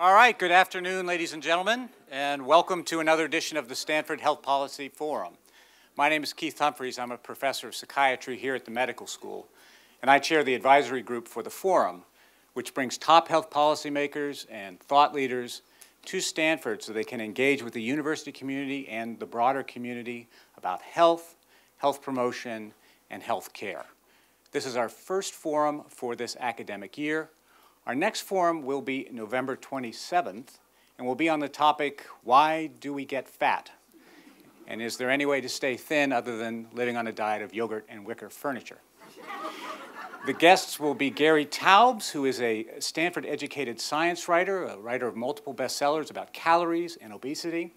All right, good afternoon, ladies and gentlemen, and welcome to another edition of the Stanford Health Policy Forum. My name is Keith Humphreys. I'm a professor of psychiatry here at the medical school, and I chair the advisory group for the forum, which brings top health policymakers and thought leaders to Stanford so they can engage with the university community and the broader community about health, health promotion, and health care. This is our first forum for this academic year. Our next forum will be November 27th, and will be on the topic, why do we get fat? And is there any way to stay thin other than living on a diet of yogurt and wicker furniture? the guests will be Gary Taubes, who is a Stanford-educated science writer, a writer of multiple bestsellers about calories and obesity,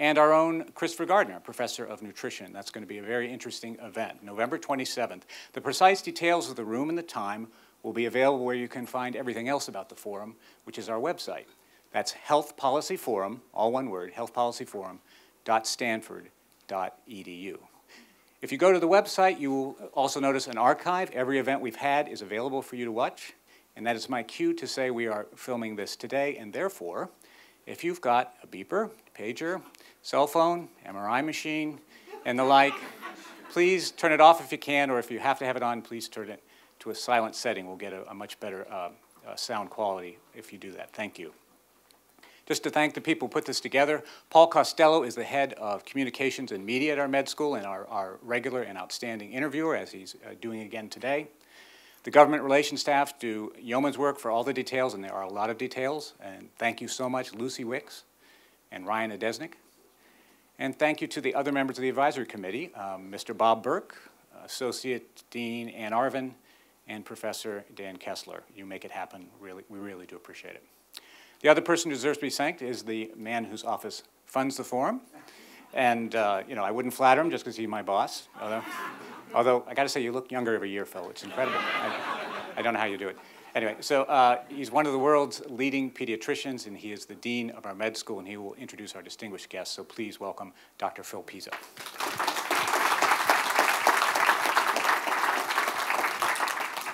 and our own Christopher Gardner, professor of nutrition. That's going to be a very interesting event, November 27th. The precise details of the room and the time will be available where you can find everything else about the forum, which is our website. That's Health Policy Forum, all one word, healthpolicyforum.stanford.edu. If you go to the website, you will also notice an archive. Every event we've had is available for you to watch. And that is my cue to say we are filming this today, and therefore, if you've got a beeper, pager, cell phone, MRI machine, and the like, please turn it off if you can, or if you have to have it on, please turn it to a silent setting. We'll get a, a much better uh, uh, sound quality if you do that. Thank you. Just to thank the people who put this together, Paul Costello is the head of communications and media at our med school and our, our regular and outstanding interviewer, as he's uh, doing again today. The government relations staff do yeoman's work for all the details, and there are a lot of details. And thank you so much, Lucy Wicks and Ryan Adesnik. And thank you to the other members of the advisory committee, um, Mr. Bob Burke, Associate Dean Ann Arvin, and Professor Dan Kessler. You make it happen. Really, we really do appreciate it. The other person who deserves to be thanked is the man whose office funds the forum. And, uh, you know, I wouldn't flatter him just because he's my boss. Although, although I got to say, you look younger every year, Phil. It's incredible. I, I don't know how you do it. Anyway, so uh, he's one of the world's leading pediatricians, and he is the dean of our med school, and he will introduce our distinguished guests. So please welcome Dr. Phil Pizzo.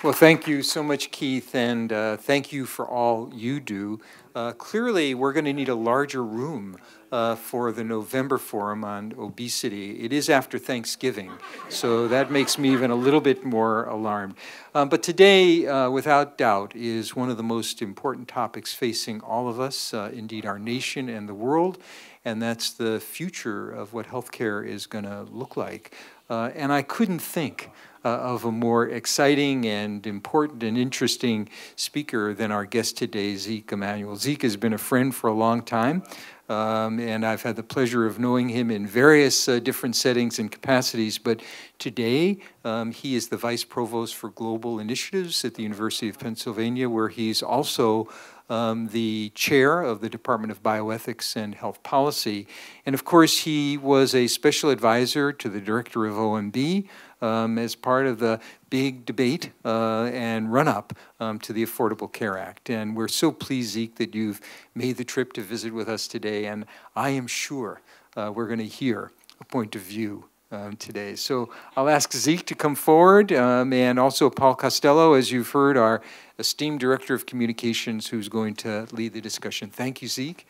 Well, thank you so much, Keith, and uh, thank you for all you do. Uh, clearly, we're going to need a larger room uh, for the November forum on obesity. It is after Thanksgiving, so that makes me even a little bit more alarmed. Um, but today, uh, without doubt, is one of the most important topics facing all of us, uh, indeed our nation and the world, and that's the future of what healthcare is going to look like. Uh, and I couldn't think uh, of a more exciting and important and interesting speaker than our guest today, Zeke Emanuel. Zeke has been a friend for a long time. Um, and I've had the pleasure of knowing him in various uh, different settings and capacities. But today, um, he is the Vice Provost for Global Initiatives at the University of Pennsylvania, where he's also um, the chair of the Department of Bioethics and Health Policy. And of course, he was a special advisor to the director of OMB um, as part of the big debate uh, and run up um, to the Affordable Care Act. And we're so pleased, Zeke, that you've made the trip to visit with us today. And I am sure uh, we're going to hear a point of view um, today. So I'll ask Zeke to come forward um, and also Paul Costello, as you've heard, our esteemed Director of Communications, who's going to lead the discussion. Thank you, Zeke.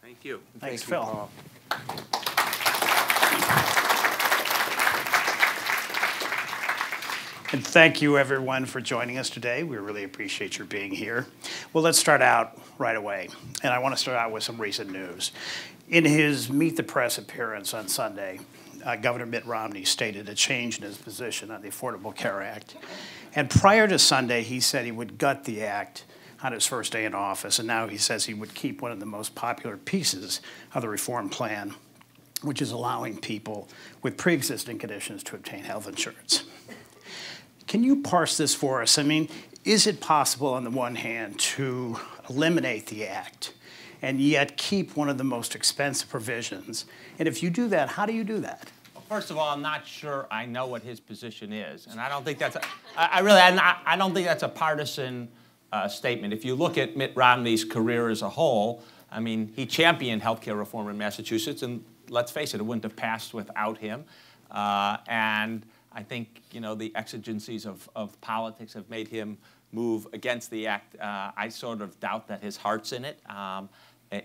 Thank you. Thanks, Thank you, Phil. Paul. And thank you, everyone, for joining us today. We really appreciate your being here. Well, let's start out right away. And I want to start out with some recent news. In his Meet the Press appearance on Sunday, uh, Governor Mitt Romney stated a change in his position on the Affordable Care Act. And prior to Sunday, he said he would gut the act on his first day in office. And now he says he would keep one of the most popular pieces of the reform plan, which is allowing people with pre existing conditions to obtain health insurance. Can you parse this for us? I mean, is it possible, on the one hand, to eliminate the act and yet keep one of the most expensive provisions? And if you do that, how do you do that? Well, first of all, I'm not sure I know what his position is, and I don't think that's a, I, I really I'm I don't think that's a partisan uh, statement. If you look at Mitt Romney's career as a whole, I mean, he championed healthcare reform in Massachusetts, and let's face it, it wouldn't have passed without him. Uh, and I think you know the exigencies of, of politics have made him move against the act. Uh, I sort of doubt that his heart's in it. Um,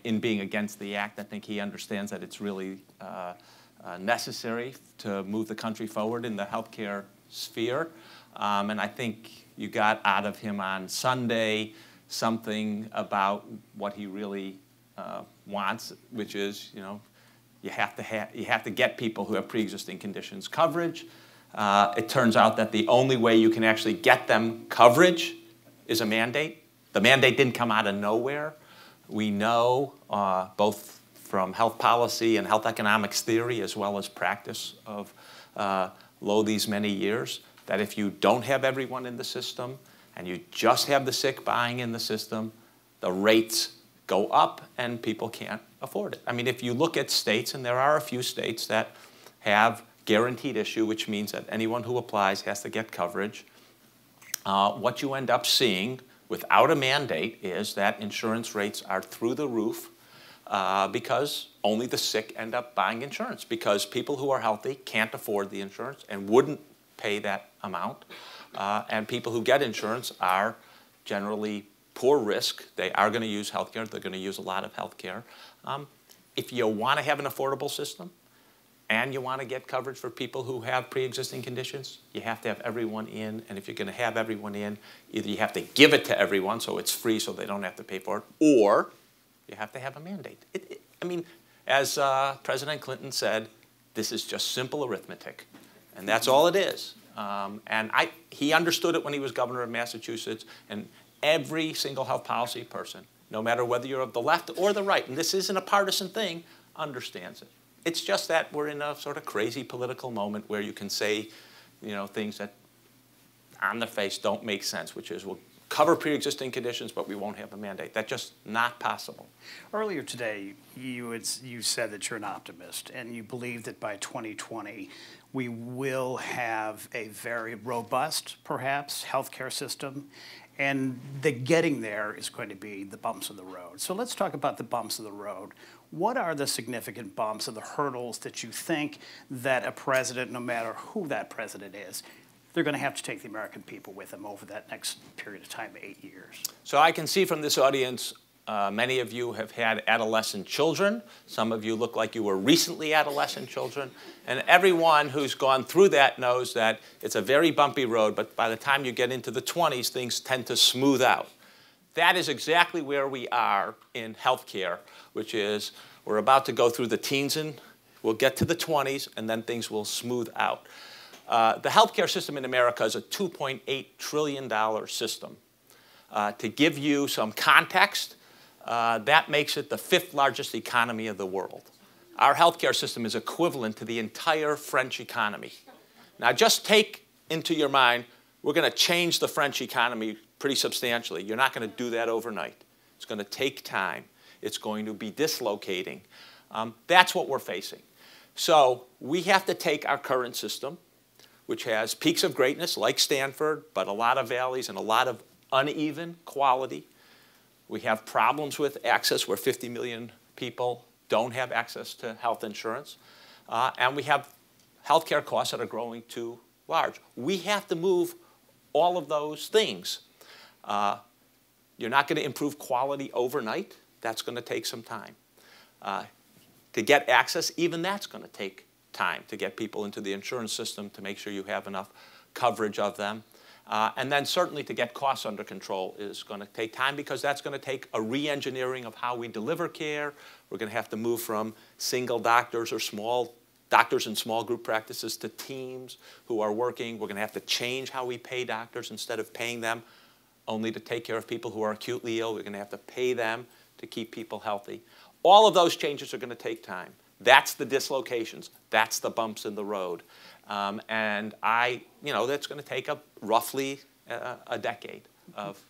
in being against the act, I think he understands that it's really uh, uh, necessary to move the country forward in the healthcare sphere. Um, and I think you got out of him on Sunday something about what he really uh, wants, which is, you know, you have to ha- you have to get people who have pre-existing conditions coverage. Uh, it turns out that the only way you can actually get them coverage is a mandate. The mandate didn't come out of nowhere. We know uh, both from health policy and health economics theory, as well as practice of uh, lo these many years, that if you don't have everyone in the system and you just have the sick buying in the system, the rates go up and people can't afford it. I mean, if you look at states, and there are a few states that have guaranteed issue, which means that anyone who applies has to get coverage, uh, what you end up seeing without a mandate is that insurance rates are through the roof uh, because only the sick end up buying insurance because people who are healthy can't afford the insurance and wouldn't pay that amount. Uh, and people who get insurance are generally poor risk. They are going to use healthcare. They're going to use a lot of healthcare. Um, if you want to have an affordable system and you want to get coverage for people who have pre-existing conditions, you have to have everyone in. And if you're going to have everyone in, either you have to give it to everyone so it's free so they don't have to pay for it, or you have to have a mandate. It, it, I mean, as uh, President Clinton said, this is just simple arithmetic. And that's all it is. Um, and I, he understood it when he was governor of Massachusetts. And every single health policy person, no matter whether you're of the left or the right, and this isn't a partisan thing, understands it. It's just that we're in a sort of crazy political moment where you can say, you know, things that on the face don't make sense, which is we'll cover pre-existing conditions, but we won't have a mandate. That's just not possible. Earlier today, you, had, you said that you're an optimist, and you believe that by 2020, we will have a very robust, perhaps, healthcare system, and the getting there is going to be the bumps of the road. So let's talk about the bumps of the road. What are the significant bumps or the hurdles that you think that a president, no matter who that president is, they're going to have to take the American people with them over that next period of time, eight years? So I can see from this audience uh, many of you have had adolescent children. Some of you look like you were recently adolescent children. And everyone who's gone through that knows that it's a very bumpy road, but by the time you get into the 20s, things tend to smooth out. That is exactly where we are in healthcare, which is we're about to go through the teens and we'll get to the 20s, and then things will smooth out. Uh, the healthcare system in America is a $2.8 trillion system. Uh, to give you some context, uh, that makes it the fifth largest economy of the world. Our healthcare system is equivalent to the entire French economy. Now, just take into your mind, we're going to change the French economy pretty substantially. You're not going to do that overnight. It's going to take time. It's going to be dislocating. Um, that's what we're facing. So we have to take our current system, which has peaks of greatness like Stanford, but a lot of valleys and a lot of uneven quality, we have problems with access where 50 million people don't have access to health insurance. Uh, and we have healthcare costs that are growing too large. We have to move all of those things. Uh, you're not going to improve quality overnight. That's going to take some time. Uh, to get access, even that's going to take time to get people into the insurance system to make sure you have enough coverage of them. Uh, and then certainly to get costs under control is going to take time because that's going to take a re-engineering of how we deliver care. We're going to have to move from single doctors or small doctors in small group practices to teams who are working. We're going to have to change how we pay doctors instead of paying them only to take care of people who are acutely ill. We're going to have to pay them to keep people healthy. All of those changes are going to take time. That's the dislocations. That's the bumps in the road. Um, and I, you know, that's going to take a roughly a, a decade of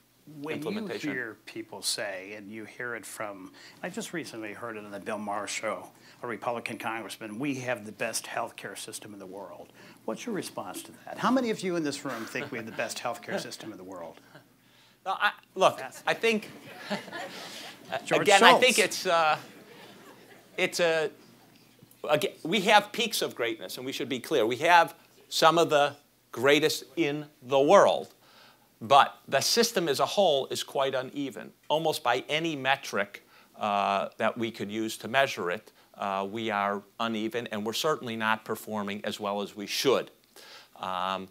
when you hear people say, and you hear it from, I just recently heard it on the Bill Maher show, a Republican congressman, we have the best health care system in the world. What's your response to that? How many of you in this room think we have the best health care system in the world? Well, I, look, I think, again, Schultz. I think it's, uh, it's a, again, we have peaks of greatness, and we should be clear. We have some of the greatest in the world. but the system as a whole is quite uneven. Almost by any metric uh, that we could use to measure it, uh, we are uneven, and we're certainly not performing as well as we should. Um,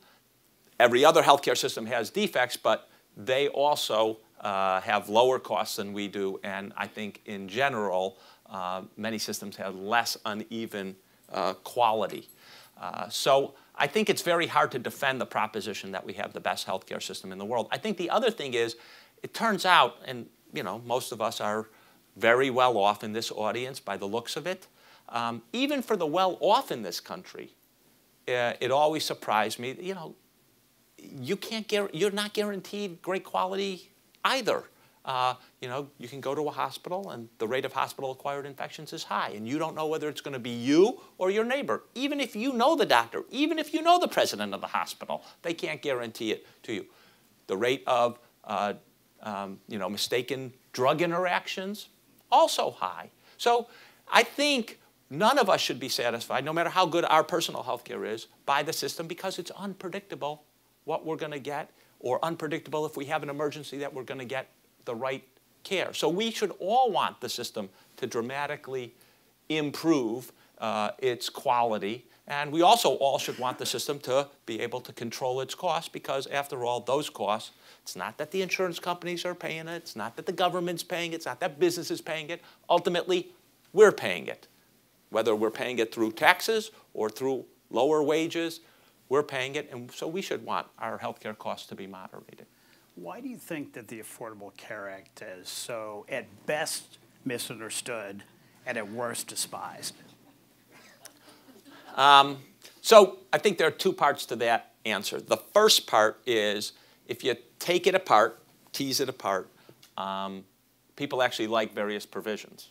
every other healthcare system has defects, but they also uh, have lower costs than we do, and I think in general, uh, many systems have less uneven uh, quality. Uh, so I think it's very hard to defend the proposition that we have the best healthcare system in the world. I think the other thing is, it turns out, and you know, most of us are very well off in this audience by the looks of it. Um, even for the well off in this country, uh, it always surprised me, you know, you can't you're not guaranteed great quality either. Uh, you know, you can go to a hospital and the rate of hospital-acquired infections is high, and you don't know whether it's going to be you or your neighbor. Even if you know the doctor, even if you know the president of the hospital, they can't guarantee it to you. The rate of, uh, um, you know, mistaken drug interactions, also high. So I think none of us should be satisfied, no matter how good our personal health care is, by the system because it's unpredictable what we're going to get or unpredictable if we have an emergency that we're going to get the right care. So we should all want the system to dramatically improve uh, its quality. And we also all should want the system to be able to control its costs because, after all, those costs, it's not that the insurance companies are paying it, it's not that the government's paying it, it's not that business is paying it. Ultimately, we're paying it. Whether we're paying it through taxes or through lower wages, we're paying it. And so we should want our healthcare costs to be moderated. Why do you think that the Affordable Care Act is so, at best, misunderstood and at worst, despised? Um, so I think there are two parts to that answer. The first part is if you take it apart, tease it apart, um, people actually like various provisions.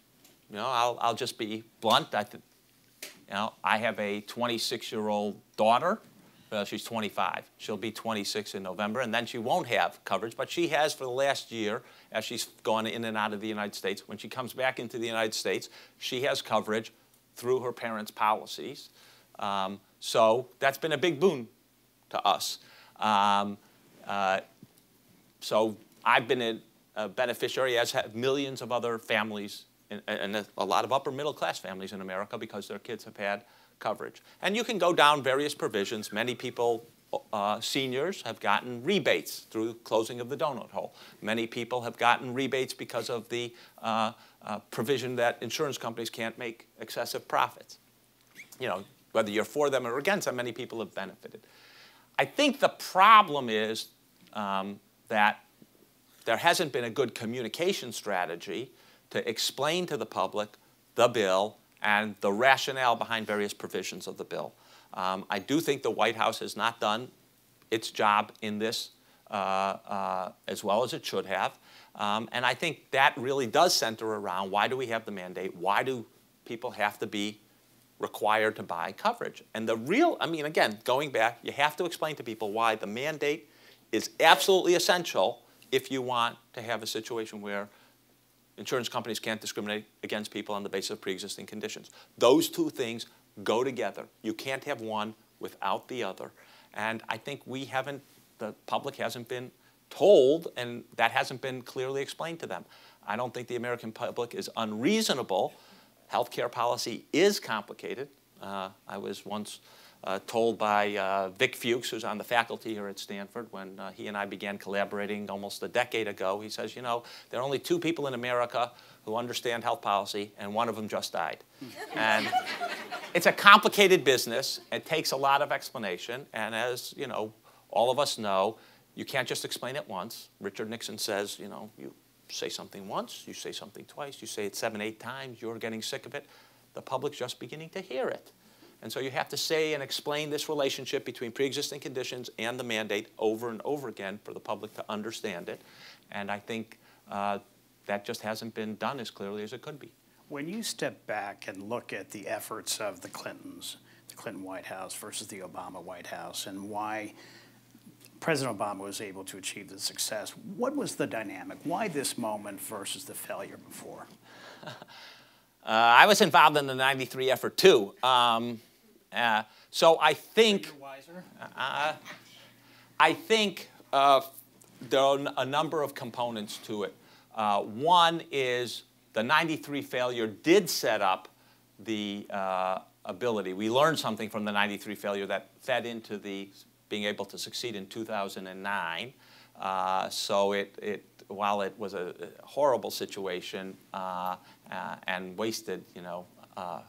You know, I'll, I'll just be blunt. I, you know, I have a 26-year-old daughter well, she's 25. She'll be 26 in November, and then she won't have coverage, but she has for the last year as she's gone in and out of the United States. When she comes back into the United States, she has coverage through her parents' policies. Um, so that's been a big boon to us. Um, uh, so I've been a, a, beneficiary, as have millions of other families, and, and a lot of upper middle class families in America because their kids have had coverage. And you can go down various provisions. Many people, uh, seniors, have gotten rebates through closing of the donut hole. Many people have gotten rebates because of the uh, uh, provision that insurance companies can't make excessive profits. You know, whether you're for them or against them, many people have benefited. I think the problem is um, that there hasn't been a good communication strategy to explain to the public the bill and the rationale behind various provisions of the bill. Um, I do think the White House has not done its job in this uh, uh, as well as it should have. Um, and I think that really does center around why do we have the mandate? Why do people have to be required to buy coverage? And the real, I mean, again, going back, you have to explain to people why the mandate is absolutely essential if you want to have a situation where Insurance companies can't discriminate against people on the basis of pre-existing conditions. Those two things go together. You can't have one without the other. And I think we haven't, the public hasn't been told, and that hasn't been clearly explained to them. I don't think the American public is unreasonable. Healthcare policy is complicated. Uh, I was once uh, told by uh, Vic Fuchs, who's on the faculty here at Stanford, when uh, he and I began collaborating almost a decade ago. He says, you know, there are only two people in America who understand health policy, and one of them just died. and it's a complicated business. It takes a lot of explanation, and as you know, all of us know, you can't just explain it once. Richard Nixon says, you know, you say something once, you say something twice, you say it seven, eight times, you're getting sick of it. The public's just beginning to hear it. And so you have to say and explain this relationship between pre-existing conditions and the mandate over and over again for the public to understand it. And I think uh, that just hasn't been done as clearly as it could be. When you step back and look at the efforts of the Clintons, the Clinton White House versus the Obama White House, and why President Obama was able to achieve the success, what was the dynamic? Why this moment versus the failure before? uh, I was involved in the 93 effort too. Um, uh, so I think, uh, I think uh, there are a number of components to it. Uh, one is the 93 failure did set up the uh, ability. We learned something from the 93 failure that fed into the being able to succeed in 2009. Uh, so it, it, while it was a horrible situation uh, and wasted, you know, uh,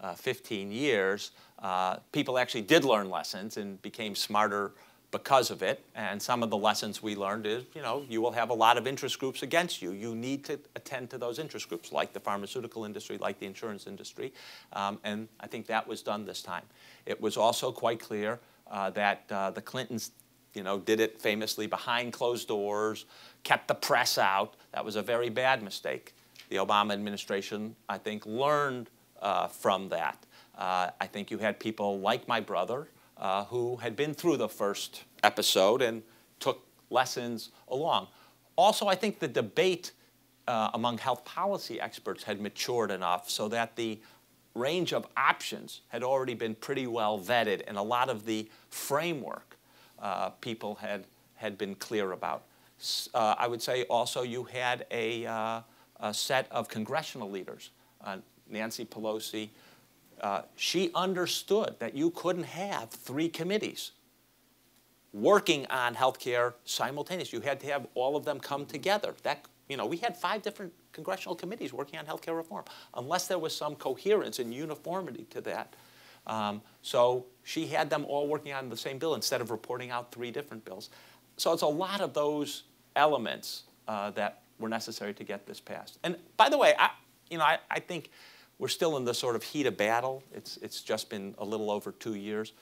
uh, 15 years, uh, people actually did learn lessons and became smarter because of it. And some of the lessons we learned is, you know, you will have a lot of interest groups against you. You need to attend to those interest groups, like the pharmaceutical industry, like the insurance industry. Um, and I think that was done this time. It was also quite clear uh, that uh, the Clintons, you know, did it famously behind closed doors, kept the press out. That was a very bad mistake. The Obama administration, I think, learned uh, from that. Uh, I think you had people like my brother uh, who had been through the first episode and took lessons along. Also, I think the debate uh, among health policy experts had matured enough so that the range of options had already been pretty well vetted, and a lot of the framework uh, people had, had been clear about. Uh, I would say also you had a, uh, a set of congressional leaders, uh, Nancy Pelosi, uh, she understood that you couldn't have three committees working on health care simultaneously. You had to have all of them come together. That, you know, we had five different congressional committees working on health care reform, unless there was some coherence and uniformity to that. Um, so she had them all working on the same bill instead of reporting out three different bills. So it's a lot of those elements uh, that were necessary to get this passed. And by the way, I, you know, I, I think we're still in the sort of heat of battle. It's, it's just been a little over two years.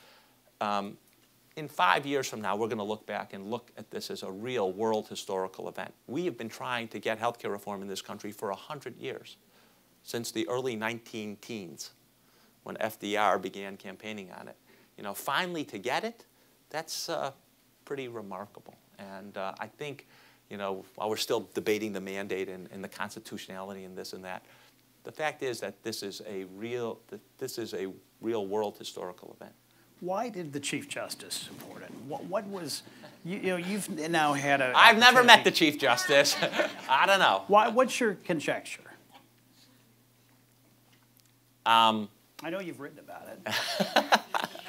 Um, in five years from now, we're going to look back and look at this as a real world historical event. We have been trying to get healthcare reform in this country for 100 years, since the early 19 teens, when FDR began campaigning on it. You know, finally to get it, that's uh, pretty remarkable. And uh, I think, you know, while we're still debating the mandate and, and the constitutionality and this and that, the fact is that this is a real, this is a real world historical event. Why did the Chief Justice support it? What, what was, you, you, know, you've now had a. I've never met the Chief Justice. I don't know. Why, what's your conjecture? Um, I know you've written about it.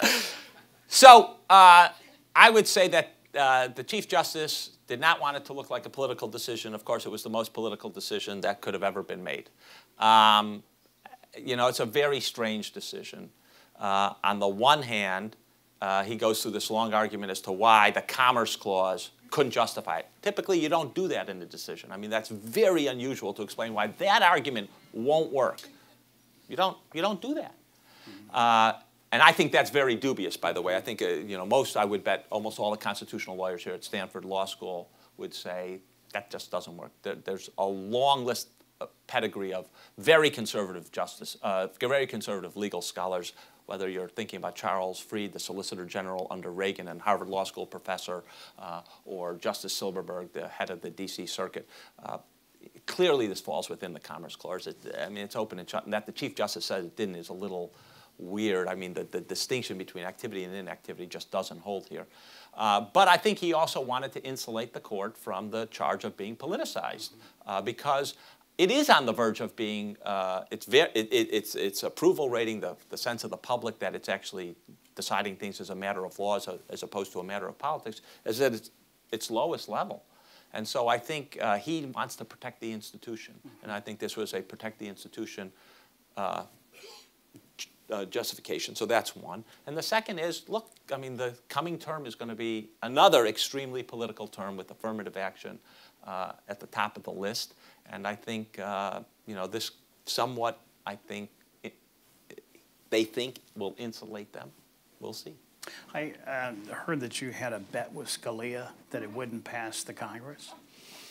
so uh, I would say that uh, the Chief Justice did not want it to look like a political decision. Of course, it was the most political decision that could have ever been made. Um, you know, it's a very strange decision. Uh, on the one hand, uh, he goes through this long argument as to why the Commerce Clause couldn't justify it. Typically, you don't do that in a decision. I mean, that's very unusual to explain why that argument won't work. You don't, you don't do that. Uh, and I think that's very dubious, by the way. I think, uh, you know, most, I would bet almost all the constitutional lawyers here at Stanford Law School would say that just doesn't work. There, there's a long list pedigree of very conservative justice, uh, very conservative legal scholars, whether you're thinking about Charles Fried, the Solicitor General under Reagan and Harvard Law School professor, uh, or Justice Silberman, the head of the D.C. Circuit. Uh, clearly, this falls within the Commerce Clause. It, I mean, it's open and shut. And that the Chief Justice said it didn't is a little weird. I mean, the, the distinction between activity and inactivity just doesn't hold here. Uh, but I think he also wanted to insulate the court from the charge of being politicized uh, because it is on the verge of being, uh, it's, it, it, it's, it's approval rating, the, the sense of the public that it's actually deciding things as a matter of law as, a, as opposed to a matter of politics, is at its, its lowest level. And so I think uh, he wants to protect the institution. And I think this was a protect the institution uh, justification. So that's one. And the second is, look, I mean, the coming term is going to be another extremely political term with affirmative action uh, at the top of the list. And I think, uh, you know, this somewhat, I think, it, it, they think will insulate them. We'll see. I uh, heard that you had a bet with Scalia that it wouldn't pass the Congress,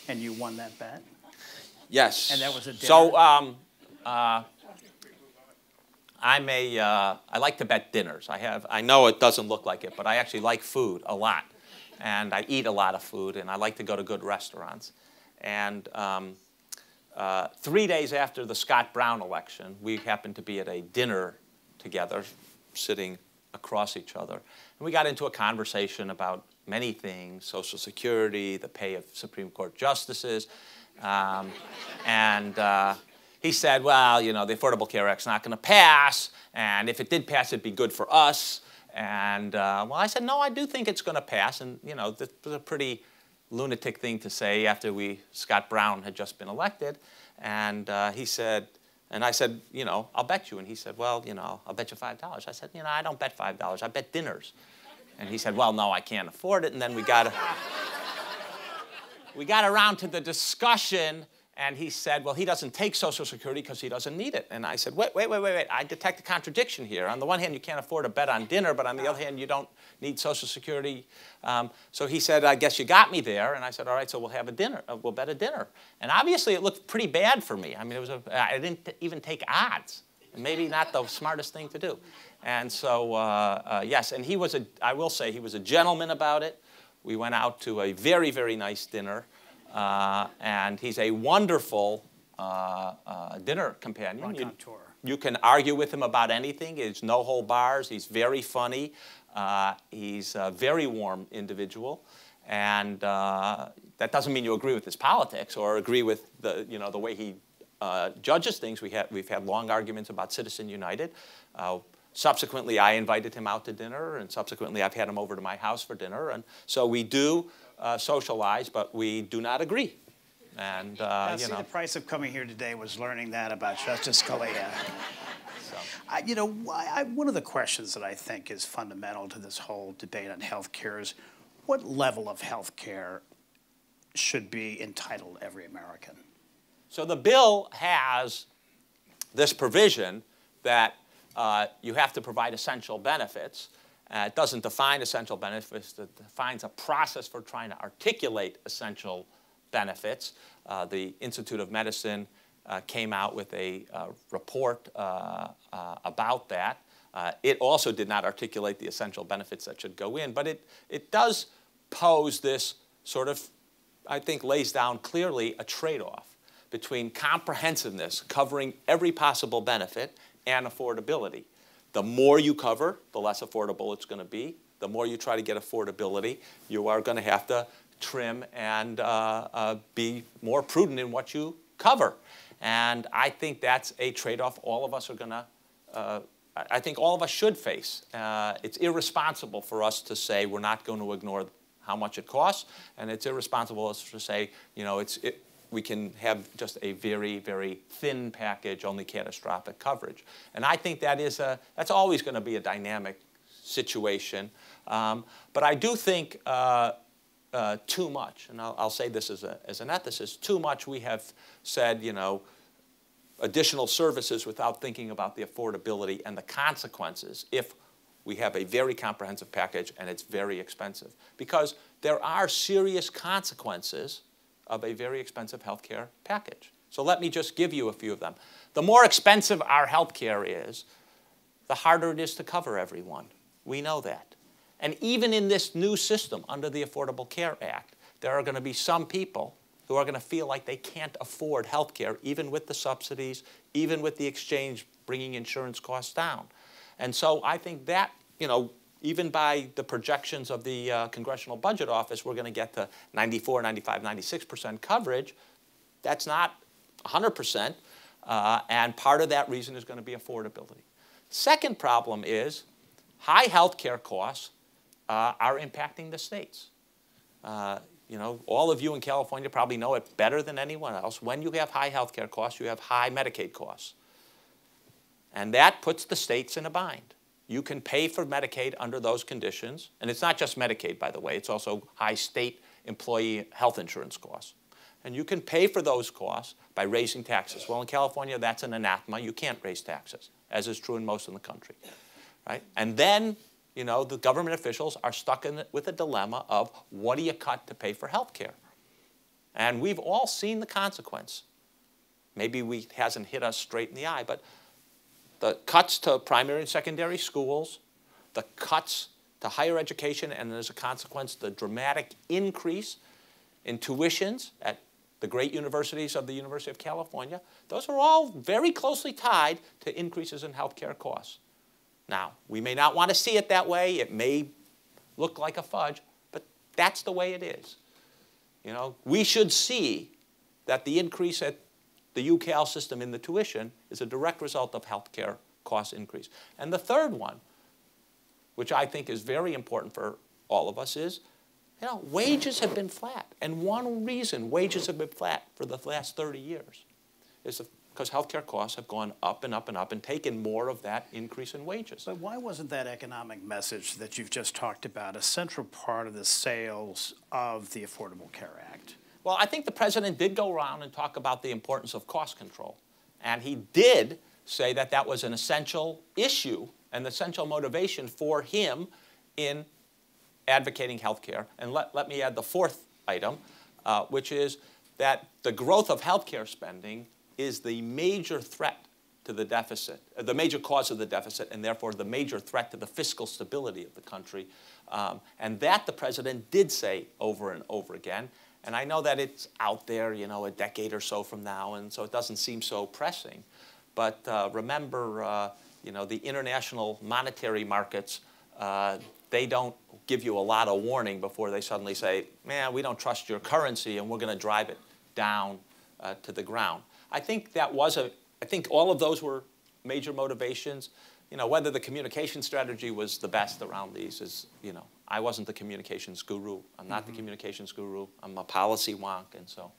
and you won that bet. Yes. And that was a dinner. So um, uh, I'm a, uh, I like to bet dinners. I have, I know it doesn't look like it, but I actually like food a lot. And I eat a lot of food, and I like to go to good restaurants. And um, uh, three days after the Scott Brown election, we happened to be at a dinner together, sitting across each other. And we got into a conversation about many things Social Security, the pay of Supreme Court justices. Um, and uh, he said, well, you know, the Affordable Care Act's not going to pass, and if it did pass, it'd be good for us. And uh, well, I said, no, I do think it's going to pass. And, you know, this was a pretty lunatic thing to say after we, Scott Brown had just been elected. And uh, he said, and I said, you know, I'll bet you. And he said, well, you know, I'll bet you $5. I said, you know, I don't bet $5. I bet dinners. And he said, well, no, I can't afford it. And then we got, we got around to the discussion and he said, well, he doesn't take Social Security because he doesn't need it. And I said, wait, wait, wait, wait, wait. I detect a contradiction here. On the one hand, you can't afford a bet on dinner, but on the other hand, you don't need Social Security. Um, so he said, I guess you got me there. And I said, all right, so we'll have a dinner. Uh, we'll bet a dinner. And obviously, it looked pretty bad for me. I mean, it was a, I didn't even take odds. Maybe not the smartest thing to do. And so, uh, uh, yes, and he was a, I will say, he was a gentleman about it. We went out to a very, very nice dinner. Uh, and he's a wonderful uh, uh, dinner companion. You, you, can argue with him about anything. He's no hold bars. He's very funny. Uh, he's a very warm individual. And uh, that doesn't mean you agree with his politics or agree with the, you know, the way he uh, judges things. We we've had long arguments about Citizen United. subsequently, I invited him out to dinner, and subsequently, I've had him over to my house for dinner. And so we do uh, socialize, but we do not agree. And, uh, now, you see, know. the price of coming here today was learning that about Justice Scalia. so. I, you know, I, one of the questions that I think is fundamental to this whole debate on health care is what level of health care should be entitled every American? So the bill has this provision that uh, you have to provide essential benefits. Uh, it doesn't define essential benefits, it defines a process for trying to articulate essential benefits. Uh, the Institute of Medicine uh, came out with a uh, report uh, uh, about that. it also did not articulate the essential benefits that should go in, but it, it does pose this sort of, I think, lays down clearly a trade off between comprehensiveness, covering every possible benefit, and affordability. The more you cover, the less affordable it's going to be. The more you try to get affordability, you are going to have to trim and uh, uh, be more prudent in what you cover. And I think that's a trade-off all of us are going to, uh, I think all of us should face. Uh, it's irresponsible for us to say we're not going to ignore how much it costs, and it's irresponsible to say, you know, it's, it, we can have just a very, very thin package, only catastrophic coverage. And I think that is a, that's always going to be a dynamic situation. Um, but I do think uh, uh, too much, and I'll, I'll, say this as, a, as an ethicist, too much we have said, you know, additional services without thinking about the affordability and the consequences if we have a very comprehensive package and it's very expensive. Because there are serious consequences of a very expensive health care package. So let me just give you a few of them. The more expensive our health care is, the harder it is to cover everyone. We know that. And even in this new system under the Affordable Care Act, there are going to be some people who are going to feel like they can't afford health care, even with the subsidies, even with the exchange bringing insurance costs down. And so I think that, you know, even by the projections of the uh, Congressional Budget Office, we're going to get to 94, 95, 96% coverage. That's not 100%, uh, and part of that reason is going to be affordability. Second problem is high health care costs uh, are impacting the states. Uh, you know, all of you in California probably know it better than anyone else. When you have high health care costs, you have high Medicaid costs. And that puts the states in a bind. You can pay for Medicaid under those conditions. And it's not just Medicaid, by the way, it's also high state employee health insurance costs. And you can pay for those costs by raising taxes. Well, in California, that's an anathema. You can't raise taxes, as is true in most of the country. Right? And then, you know, the government officials are stuck in, with a dilemma of what do you cut to pay for health care? And we've all seen the consequence. Maybe we hasn't hit us straight in the eye, but the cuts to primary and secondary schools, the cuts to higher education, and as a consequence, the dramatic increase in tuitions at the great universities of the University of California, those are all very closely tied to increases in healthcare costs. Now, we may not want to see it that way. It may look like a fudge, but that's the way it is. You know, we should see that the increase at the UKL system in the tuition is a direct result of healthcare cost increase. And the third one, which I think is very important for all of us, is you know, wages have been flat. And one reason wages have been flat for the last 30 years is because healthcare costs have gone up and up and up and taken more of that increase in wages. But why wasn't that economic message that you've just talked about a central part of the sales of the Affordable Care Act? Well, I think the president did go around and talk about the importance of cost control. And he did say that that was an essential issue and the essential motivation for him in advocating health care. And let, let me add the fourth item, uh, which is that the growth of healthcare spending is the major threat to the deficit, uh, the major cause of the deficit, and therefore the major threat to the fiscal stability of the country. Um, and that the president did say over and over again. And I know that it's out there, you know, a decade or so from now, and so it doesn't seem so pressing. But uh, remember, uh, you know, the international monetary markets, uh, they don't give you a lot of warning before they suddenly say, man, we don't trust your currency and we're going to drive it down uh, to the ground. I think that was a, I think all of those were major motivations. You know, whether the communication strategy was the best around these is, you know, I wasn't the communications guru. I'm not the mm-hmm. communications guru. I'm a policy wonk, and so.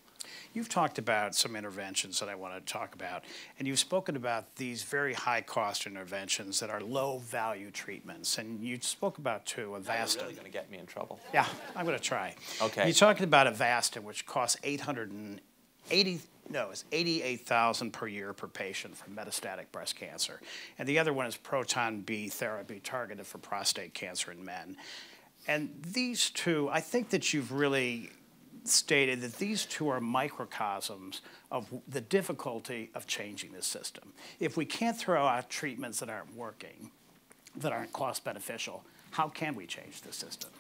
You've talked about some interventions that I want to talk about, and you've spoken about these very high-cost interventions that are low-value treatments, and you spoke about two, You're Avastin. really going to get me in trouble. Yeah, I'm going to try. Okay. You talked about Avastin, which costs 880, no, it's 88,000 per year per patient for metastatic breast cancer. And the other one is proton beam therapy targeted for prostate cancer in men. And these two, I think that you've really stated that these two are microcosms of the difficulty of changing the system. If we can't throw out treatments that aren't working, that aren't cost beneficial, how can we change the system?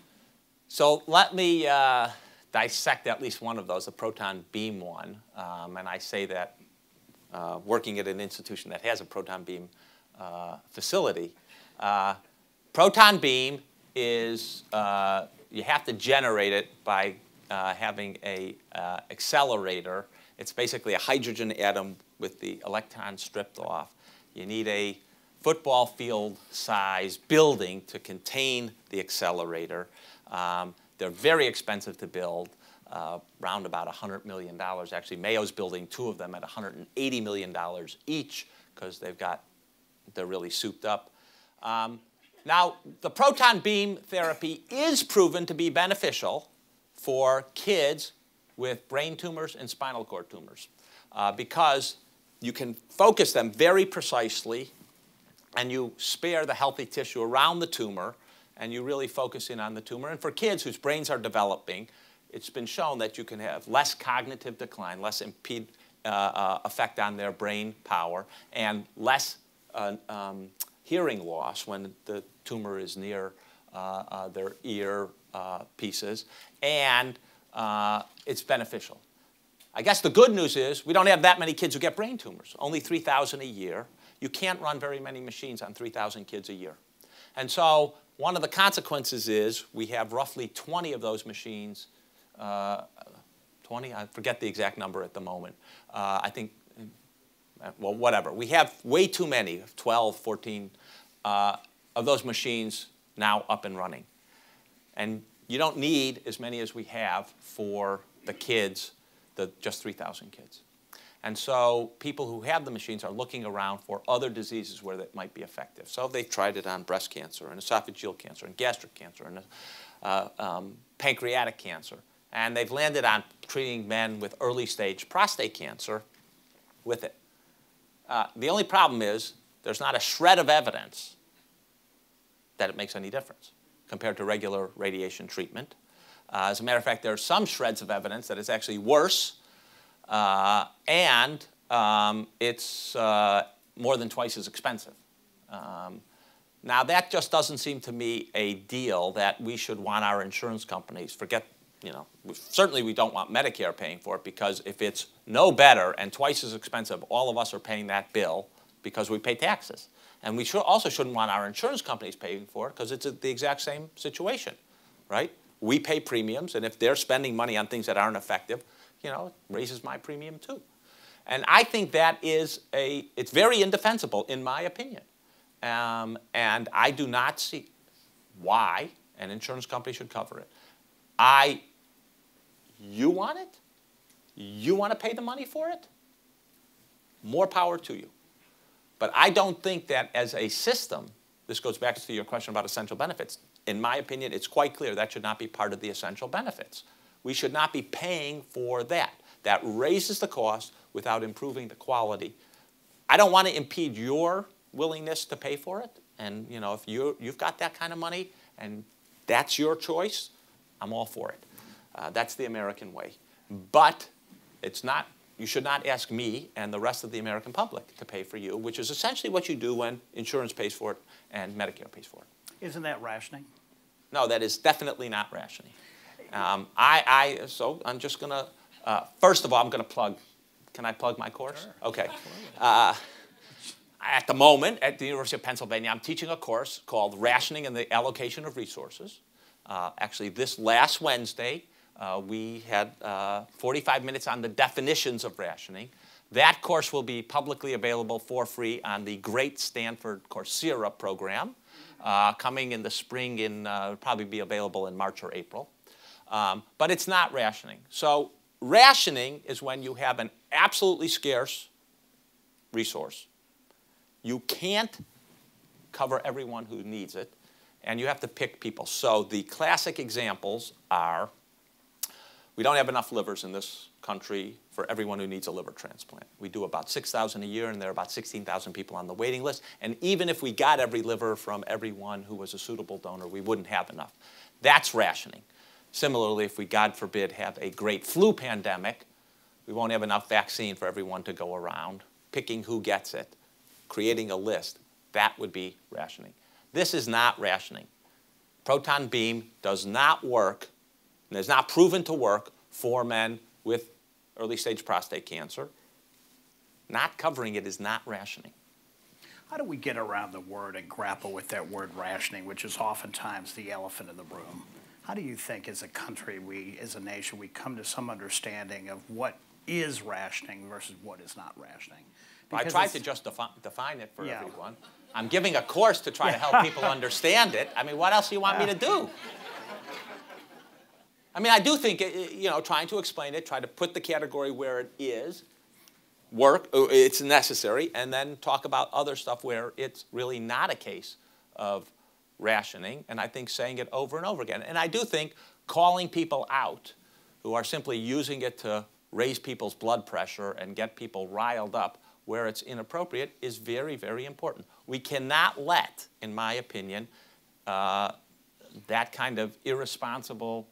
So let me uh, dissect at least one of those, the proton beam one. Um, and I say that uh, working at an institution that has a proton beam uh, facility. Uh, proton beam is, uh, you have to generate it by uh, having a uh, accelerator. It's basically a hydrogen atom with the electron stripped off. You need a football field size building to contain the accelerator. Um, they're very expensive to build, uh, around about $100 million. Actually, Mayo's building two of them at $180 million each because they've got, they're really souped up. Um, now, the proton beam therapy is proven to be beneficial for kids with brain tumors and spinal cord tumors uh, because you can focus them very precisely and you spare the healthy tissue around the tumor and you really focus in on the tumor. And for kids whose brains are developing, it's been shown that you can have less cognitive decline, less impede, uh, uh, effect on their brain power, and less uh, um, hearing loss when the tumor is near uh, uh, their ear uh, pieces. And it's beneficial. I guess the good news is we don't have that many kids who get brain tumors, only 3,000 a year. You can't run very many machines on 3,000 kids a year. And so one of the consequences is we have roughly 20 of those machines, uh, 20, I forget the exact number at the moment. Uh, I think, well, whatever. We have way too many, 12, 14 uh, of those machines now up and running. And you don't need as many as we have for the kids, the just 3,000 kids. And so people who have the machines are looking around for other diseases where that might be effective. So they've tried it on breast cancer and esophageal cancer and gastric cancer and uh, um, pancreatic cancer. And they've landed on treating men with early stage prostate cancer with it. Uh, the only problem is there's not a shred of evidence that it makes any difference compared to regular radiation treatment. Uh, as a matter of fact, there are some shreds of evidence that it's actually worse uh, and um, it's uh, more than twice as expensive. Um, now, that just doesn't seem to me a deal that we should want our insurance companies, forget, you know, certainly we don't want Medicare paying for it because if it's no better and twice as expensive, all of us are paying that bill because we pay taxes. And we should also shouldn't want our insurance companies paying for it because it's the exact same situation, right? we pay premiums, and if they're spending money on things that aren't effective, you know, it raises my premium too. And I think that is a, it's very indefensible in my opinion. Um, and I do not see why an insurance company should cover it. I, you want it? You want to pay the money for it? More power to you. But I don't think that as a system, this goes back to your question about essential benefits. In my opinion, it's quite clear that should not be part of the essential benefits. We should not be paying for that. That raises the cost without improving the quality. I don't want to impede your willingness to pay for it. And you know, if you you've got that kind of money and that's your choice, I'm all for it. Uh, that's the American way. But it's not. You should not ask me and the rest of the American public to pay for you, which is essentially what you do when insurance pays for it and Medicare pays for it. Isn't that rationing? No, that is definitely not rationing. Um, I, I, so I'm just going to, uh, first of all, I'm going to plug, can I plug my course? Sure. Okay. Uh, at the moment, at the University of Pennsylvania, I'm teaching a course called Rationing and the Allocation of Resources. Uh, actually, this last Wednesday, uh, we had uh, 45 minutes on the definitions of rationing. That course will be publicly available for free on the Great Stanford Coursera program, uh, coming in the spring, in uh, probably be available in March or April. Um, but it's not rationing. So rationing is when you have an absolutely scarce resource you can't cover everyone who needs it, and you have to pick people. So the classic examples are we don't have enough livers in this country for everyone who needs a liver transplant. We do about 6,000 a year, and there are about 16,000 people on the waiting list. And even if we got every liver from everyone who was a suitable donor, we wouldn't have enough. That's rationing. Similarly, if we, God forbid, have a great flu pandemic, we won't have enough vaccine for everyone to go around. Picking who gets it creating a list, that would be rationing. This is not rationing. Proton beam does not work, and is not proven to work for men with early stage prostate cancer. Not covering it is not rationing. How do we get around the word and grapple with that word rationing, which is oftentimes the elephant in the room? How do you think, as a country, we, as a nation, we come to some understanding of what is rationing versus what is not rationing? I tried to just defi define it for yeah. everyone. I'm giving a course to try to help people understand it. I mean, what else do you want me to do? I mean, I do think, you know, trying to explain it, try to put the category where it is, work, uh, it's necessary, and then talk about other stuff where it's really not a case of rationing, and I think saying it over and over again. And I do think calling people out who are simply using it to raise people's blood pressure and get people riled up where it's inappropriate is very, very important. We cannot let, in my opinion, uh, that kind of irresponsible uh, uh,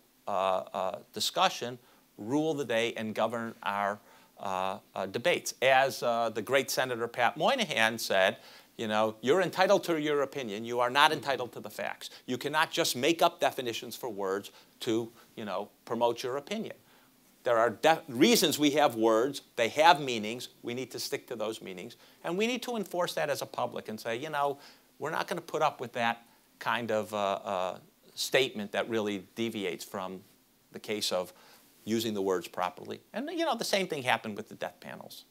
discussion rule the day and govern our uh, uh, debates. As uh, the great Senator Pat Moynihan said, you know, you're entitled to your opinion. You are not entitled to the facts. You cannot just make up definitions for words to, you know, promote your opinion. There are reasons we have words. They have meanings. We need to stick to those meanings. And we need to enforce that as a public and say, you know, we're not going to put up with that kind of uh, uh, statement that really deviates from the case of using the words properly. And, you know, the same thing happened with the death panels.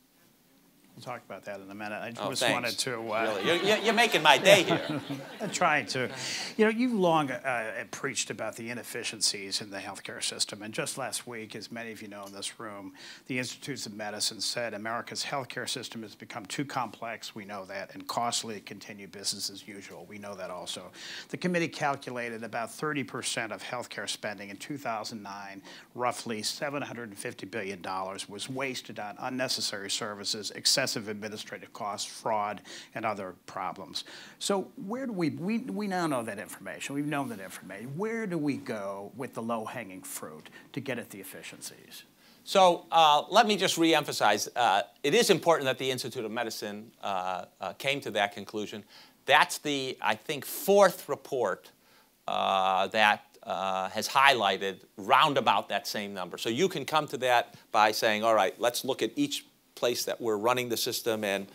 We'll talk about that in a minute. I oh, just thanks. wanted to. Uh, really? You're, you're, making my day here. I'm trying to. You know, you've long uh, preached about the inefficiencies in the healthcare system. And just last week, as many of you know in this room, the Institutes of Medicine said America's healthcare system has become too complex. We know that. And costly to continue business as usual. We know that also. The committee calculated about 30% of healthcare spending in 2009, roughly $750 billion, was wasted on unnecessary services, excessive excessive administrative costs, fraud, and other problems. So where do we, we, we now know that information, we've known that information. Where do we go with the low-hanging fruit to get at the efficiencies? So uh, let me just reemphasize, uh, it is important that the Institute of Medicine uh, uh came to that conclusion. That's the, I think, fourth report uh, that uh, has highlighted roundabout that same number. So you can come to that by saying, all right, let's look at each place that we're running the system and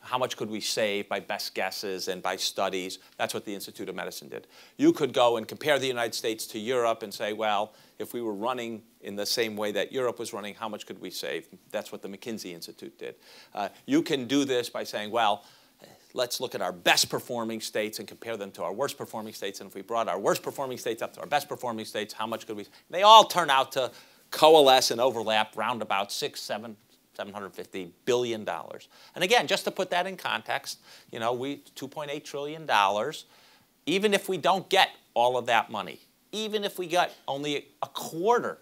how much could we save by best guesses and by studies. That's what the Institute of Medicine did. You could go and compare the United States to Europe and say, well, if we were running in the same way that Europe was running, how much could we save? That's what the McKinsey Institute did. Uh, you can do this by saying, well, let's look at our best performing states and compare them to our worst performing states. And if we brought our worst performing states up to our best performing states, how much could we? They all turn out to coalesce and overlap round about six, seven, 750 billion dollars. And again, just to put that in context, you know, we 2.8 trillion dollars. Even if we don't get all of that money, even if we get only a quarter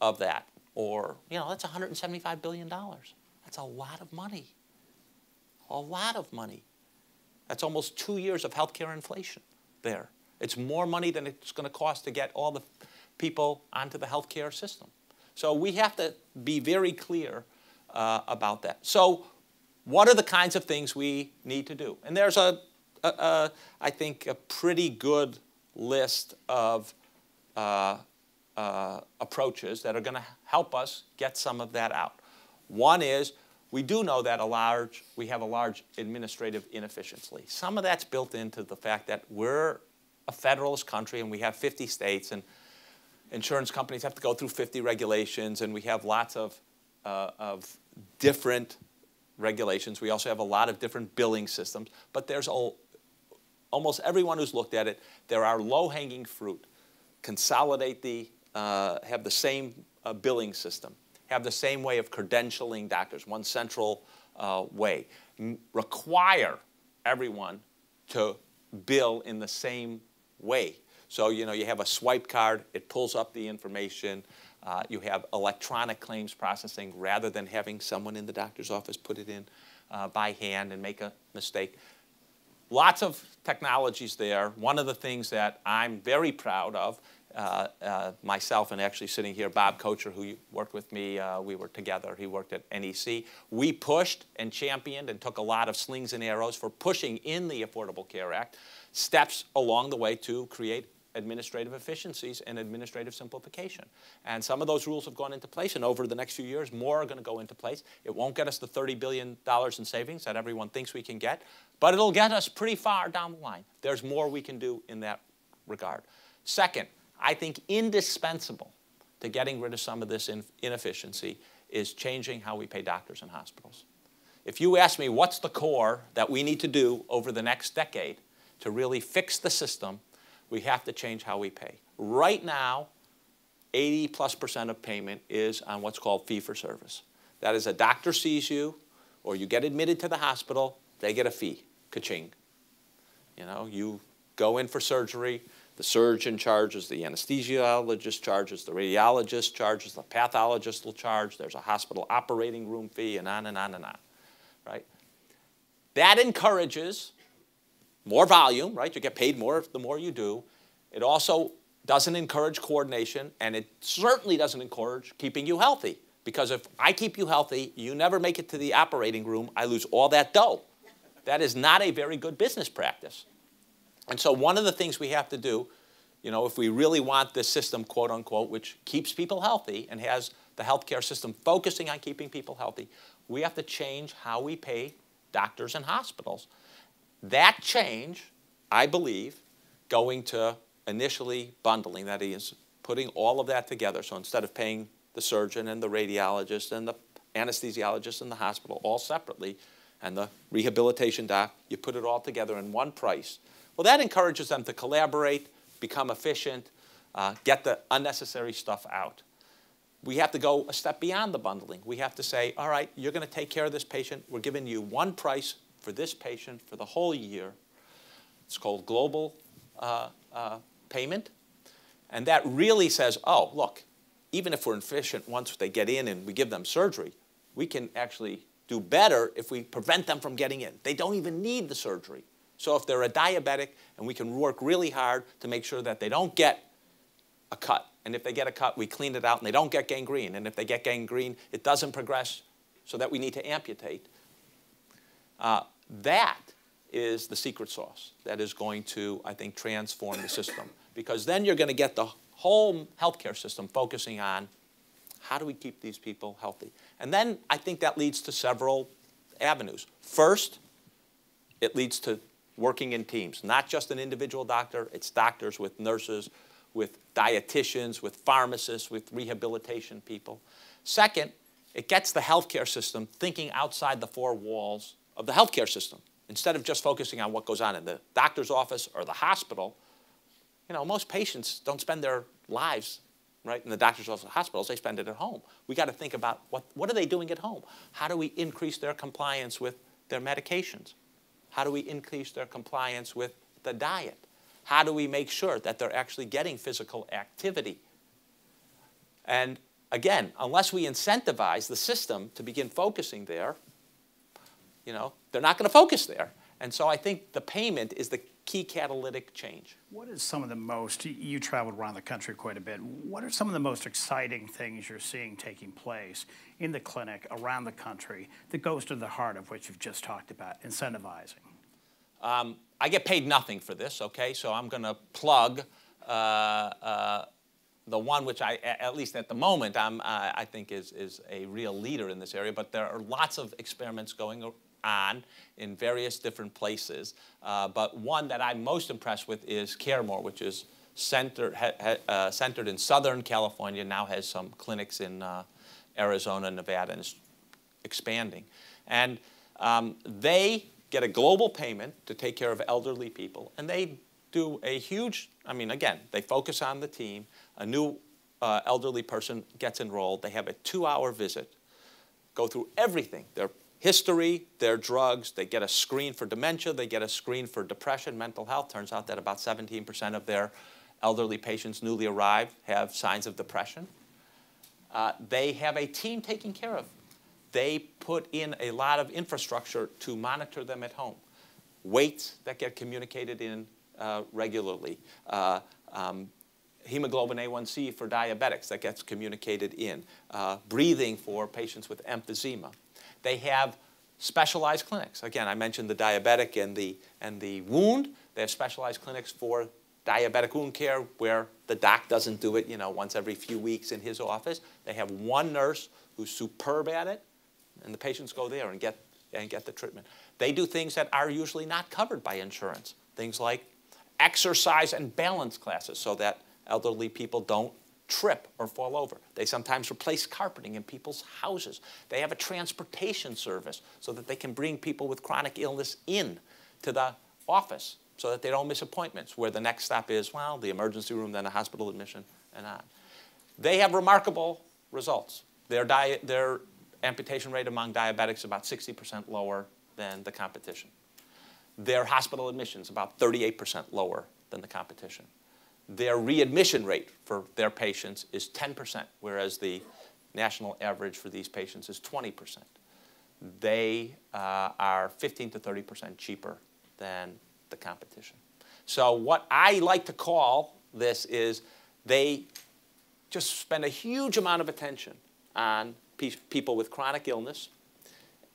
of that, or you know, that's 175 billion dollars. That's a lot of money a lot of money. That's almost two years of healthcare inflation there. It's more money than it's going to cost to get all the people onto the healthcare system. So we have to be very clear uh, about that. So what are the kinds of things we need to do? And there's a, a, a I think, a pretty good list of uh, uh, approaches that are going to help us get some of that out. One is we do know that a large, we have a large administrative inefficiency. Some of that's built into the fact that we're a federalist country and we have 50 states and insurance companies have to go through 50 regulations and we have lots of, uh, of different regulations. We also have a lot of different billing systems, but there's almost everyone who's looked at it, there are low-hanging fruit. Consolidate the, uh, have the same uh, billing system have the same way of credentialing doctors, one central uh, way. M require everyone to bill in the same way. So, you know, you have a swipe card, it pulls up the information. Uh, you have electronic claims processing rather than having someone in the doctor's office put it in uh, by hand and make a mistake. Lots of technologies there. One of the things that I'm very proud of uh, uh, myself and actually sitting here, Bob Kocher, who worked with me, uh, we were together. He worked at NEC. We pushed and championed and took a lot of slings and arrows for pushing in the Affordable Care Act steps along the way to create administrative efficiencies and administrative simplification. And some of those rules have gone into place, and over the next few years, more are going to go into place. It won't get us the $30 billion in savings that everyone thinks we can get, but it'll get us pretty far down the line. There's more we can do in that regard. Second, I think indispensable to getting rid of some of this inefficiency is changing how we pay doctors and hospitals. If you ask me what's the core that we need to do over the next decade to really fix the system, we have to change how we pay. Right now, 80 plus percent of payment is on what's called fee for service. That is, a doctor sees you or you get admitted to the hospital, they get a fee, ka-ching. You know, you go in for surgery, the surgeon charges, the anesthesiologist charges, the radiologist charges, the pathologist will charge, there's a hospital operating room fee, and on and on and on, right? That encourages more volume, right? You get paid more the more you do. It also doesn't encourage coordination, and it certainly doesn't encourage keeping you healthy. Because if I keep you healthy, you never make it to the operating room, I lose all that dough. That is not a very good business practice. And so one of the things we have to do, you know, if we really want this system, quote unquote, which keeps people healthy and has the healthcare system focusing on keeping people healthy, we have to change how we pay doctors and hospitals. That change, I believe, going to initially bundling, that is, putting all of that together. So instead of paying the surgeon and the radiologist and the anesthesiologist in the hospital all separately, and the rehabilitation doc, you put it all together in one price well, that encourages them to collaborate, become efficient, uh, get the unnecessary stuff out. We have to go a step beyond the bundling. We have to say, all right, you're going to take care of this patient. We're giving you one price for this patient for the whole year. It's called global uh, uh, payment. And that really says, oh, look, even if we're efficient once they get in and we give them surgery, we can actually do better if we prevent them from getting in. They don't even need the surgery. So if they're a diabetic, and we can work really hard to make sure that they don't get a cut. And if they get a cut, we clean it out and they don't get gangrene. And if they get gangrene, it doesn't progress so that we need to amputate. Uh, that is the secret sauce that is going to, I think, transform the system. Because then you're going to get the whole healthcare system focusing on how do we keep these people healthy. And then I think that leads to several avenues. First, it leads to working in teams, not just an individual doctor, it's doctors with nurses, with dietitians, with pharmacists, with rehabilitation people. Second, it gets the healthcare system thinking outside the four walls of the healthcare system. Instead of just focusing on what goes on in the doctor's office or the hospital, you know, most patients don't spend their lives right in the doctor's office or hospitals, they spend it at home. We got to think about what, what are they doing at home? How do we increase their compliance with their medications? How do we increase their compliance with the diet? How do we make sure that they're actually getting physical activity? And again, unless we incentivize the system to begin focusing there, you know, they're not going to focus there. And so I think the payment is the key catalytic change. What is some of the most, you traveled around the country quite a bit, what are some of the most exciting things you're seeing taking place in the clinic around the country that goes to the heart of what you've just talked about, incentivizing? Um, I get paid nothing for this, okay? So I'm going to plug uh, uh, the one which I, at least at the moment, I'm, uh, I think is, is a real leader in this area, but there are lots of experiments going on in various different places. Uh, but one that I'm most impressed with is CareMore, which is centered, uh, centered in Southern California, now has some clinics in uh, Arizona, Nevada, and is expanding. And um, they get a global payment to take care of elderly people, and they do a huge, I mean, again, they focus on the team. A new uh, elderly person gets enrolled. They have a two-hour visit, go through everything, history, their drugs. They get a screen for dementia. They get a screen for depression, mental health. Turns out that about 17% of their elderly patients newly arrived have signs of depression. Uh, they have a team taking care of. They put in a lot of infrastructure to monitor them at home. Weights that get communicated in uh, regularly. Uh, um, hemoglobin A1C for diabetics that gets communicated in. Uh, breathing for patients with emphysema. They have specialized clinics. Again, I mentioned the diabetic and the, and the wound. They have specialized clinics for diabetic wound care where the doc doesn't do it, you know, once every few weeks in his office. They have one nurse who's superb at it, and the patients go there and get, and get the treatment. They do things that are usually not covered by insurance, things like exercise and balance classes so that elderly people don't trip or fall over. They sometimes replace carpeting in people's houses. They have a transportation service so that they can bring people with chronic illness in to the office so that they don't miss appointments where the next stop is, well, the emergency room, then a hospital admission, and on. They have remarkable results. Their, their amputation rate among diabetics is about 60% lower than the competition. Their hospital admissions about 38% lower than the competition their readmission rate for their patients is 10%, whereas the national average for these patients is 20%. They uh, are 15 to 30% cheaper than the competition. So what I like to call this is they just spend a huge amount of attention on pe people with chronic illness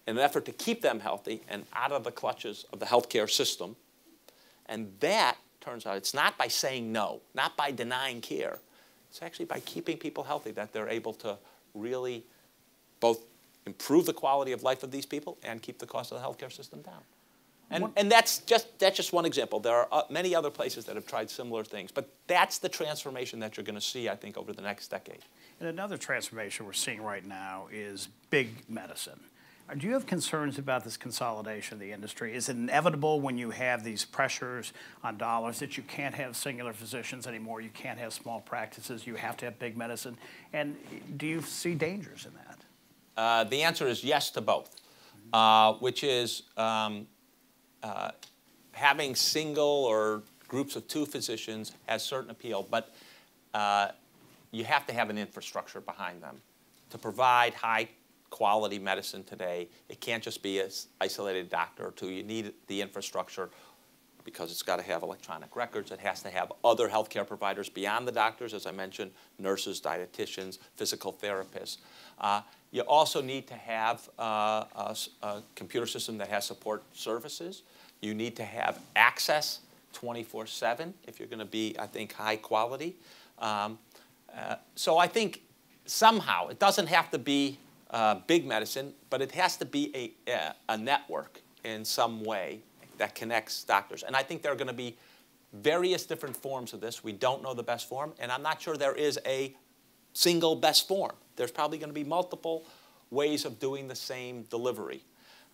in an effort to keep them healthy and out of the clutches of the healthcare system. And that turns out it's not by saying no, not by denying care. It's actually by keeping people healthy that they're able to really both improve the quality of life of these people and keep the cost of the healthcare system down. And, and that's, just, that's just one example. There are uh, many other places that have tried similar things. But that's the transformation that you're going to see, I think, over the next decade. And another transformation we're seeing right now is big medicine. Do you have concerns about this consolidation of the industry? Is it inevitable when you have these pressures on dollars that you can't have singular physicians anymore? You can't have small practices. You have to have big medicine. And do you see dangers in that? Uh, the answer is yes to both, uh, which is um, uh, having single or groups of two physicians has certain appeal, but uh, you have to have an infrastructure behind them to provide high quality medicine today. It can't just be an isolated doctor or two. You need the infrastructure because it's got to have electronic records. It has to have other healthcare providers beyond the doctors, as I mentioned, nurses, dietitians, physical therapists. Uh, you also need to have uh, a, a, computer system that has support services. You need to have access 24-7 if you're going to be, I think, high quality. Um, uh, so I think somehow, it doesn't have to be uh, big medicine, but it has to be a, a, network in some way that connects doctors. And I think there are going to be various different forms of this. We don't know the best form, and I'm not sure there is a single best form. There's probably going to be multiple ways of doing the same delivery.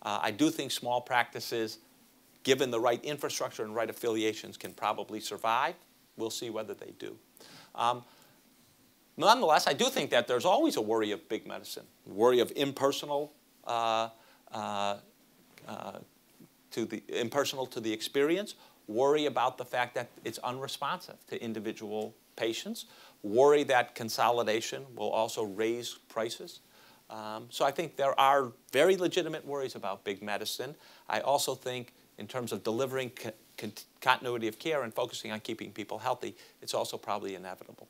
Uh, I do think small practices, given the right infrastructure and right affiliations, can probably survive. We'll see whether they do. Um, nonetheless, I do think that there's always a worry of big medicine, worry of impersonal, uh, uh, uh, to the impersonal to the experience, worry about the fact that it's unresponsive to individual patients, worry that consolidation will also raise prices. Um, so I think there are very legitimate worries about big medicine. I also think in terms of delivering co con continuity of care and focusing on keeping people healthy, it's also probably inevitable.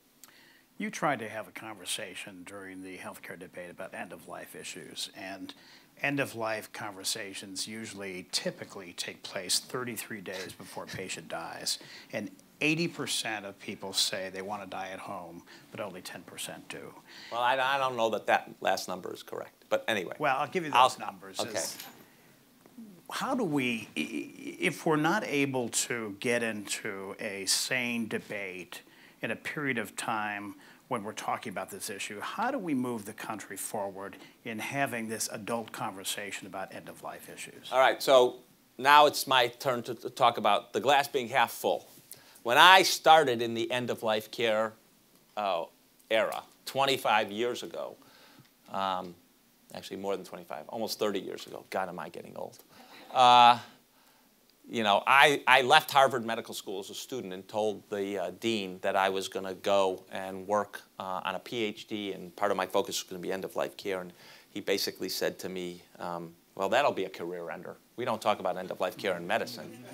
You tried to have a conversation during the healthcare debate about end-of-life issues, and end-of-life conversations usually typically take place 33 days before a patient dies, and 80% of people say they want to die at home, but only 10% do. Well, I, I, don't know that that last number is correct, but anyway. Well, I'll give you those I'll, numbers. Okay. how do we, if we're not able to get into a sane debate in a period of time when we're talking about this issue, how do we move the country forward in having this adult conversation about end of life issues? All right, so now it's my turn to, talk about the glass being half full. When I started in the end of life care uh, era 25 years ago, um, actually more than 25, almost 30 years ago, God, am I getting old. Uh, you know, I, I left Harvard Medical School as a student and told the uh, dean that I was going to go and work uh, on a PhD, and part of my focus was going to be end-of-life care. And he basically said to me, um, well, that'll be a career ender. We don't talk about end-of-life care in medicine.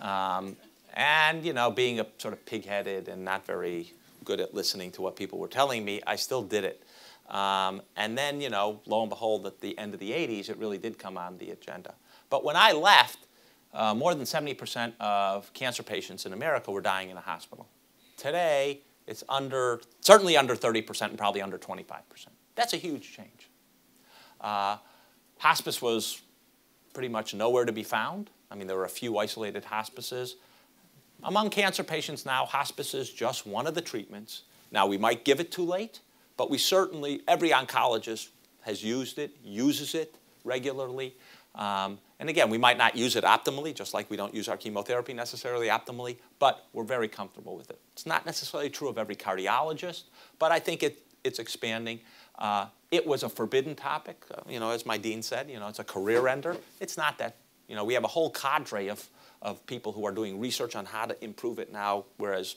Um, and, you know, being a sort of pig-headed and not very good at listening to what people were telling me, I still did it. Um, and then, you know, lo and behold, at the end of the 80s, it really did come on the agenda. But when I left, uh, more than 70% of cancer patients in America were dying in a hospital. Today, it's under, certainly under 30% and probably under 25%. That's a huge change. Uh, hospice was pretty much nowhere to be found. I mean, there were a few isolated hospices. Among cancer patients now, hospice is just one of the treatments. Now, we might give it too late, but we certainly, every oncologist has used it, uses it regularly. Um, and again, we might not use it optimally, just like we don't use our chemotherapy necessarily optimally, but we're very comfortable with it. It's not necessarily true of every cardiologist, but I think it, it's expanding. Uh, it was a forbidden topic, uh, you know, as my dean said, you know, it's a career ender. It's not that, you know, we have a whole cadre of, of people who are doing research on how to improve it now, whereas,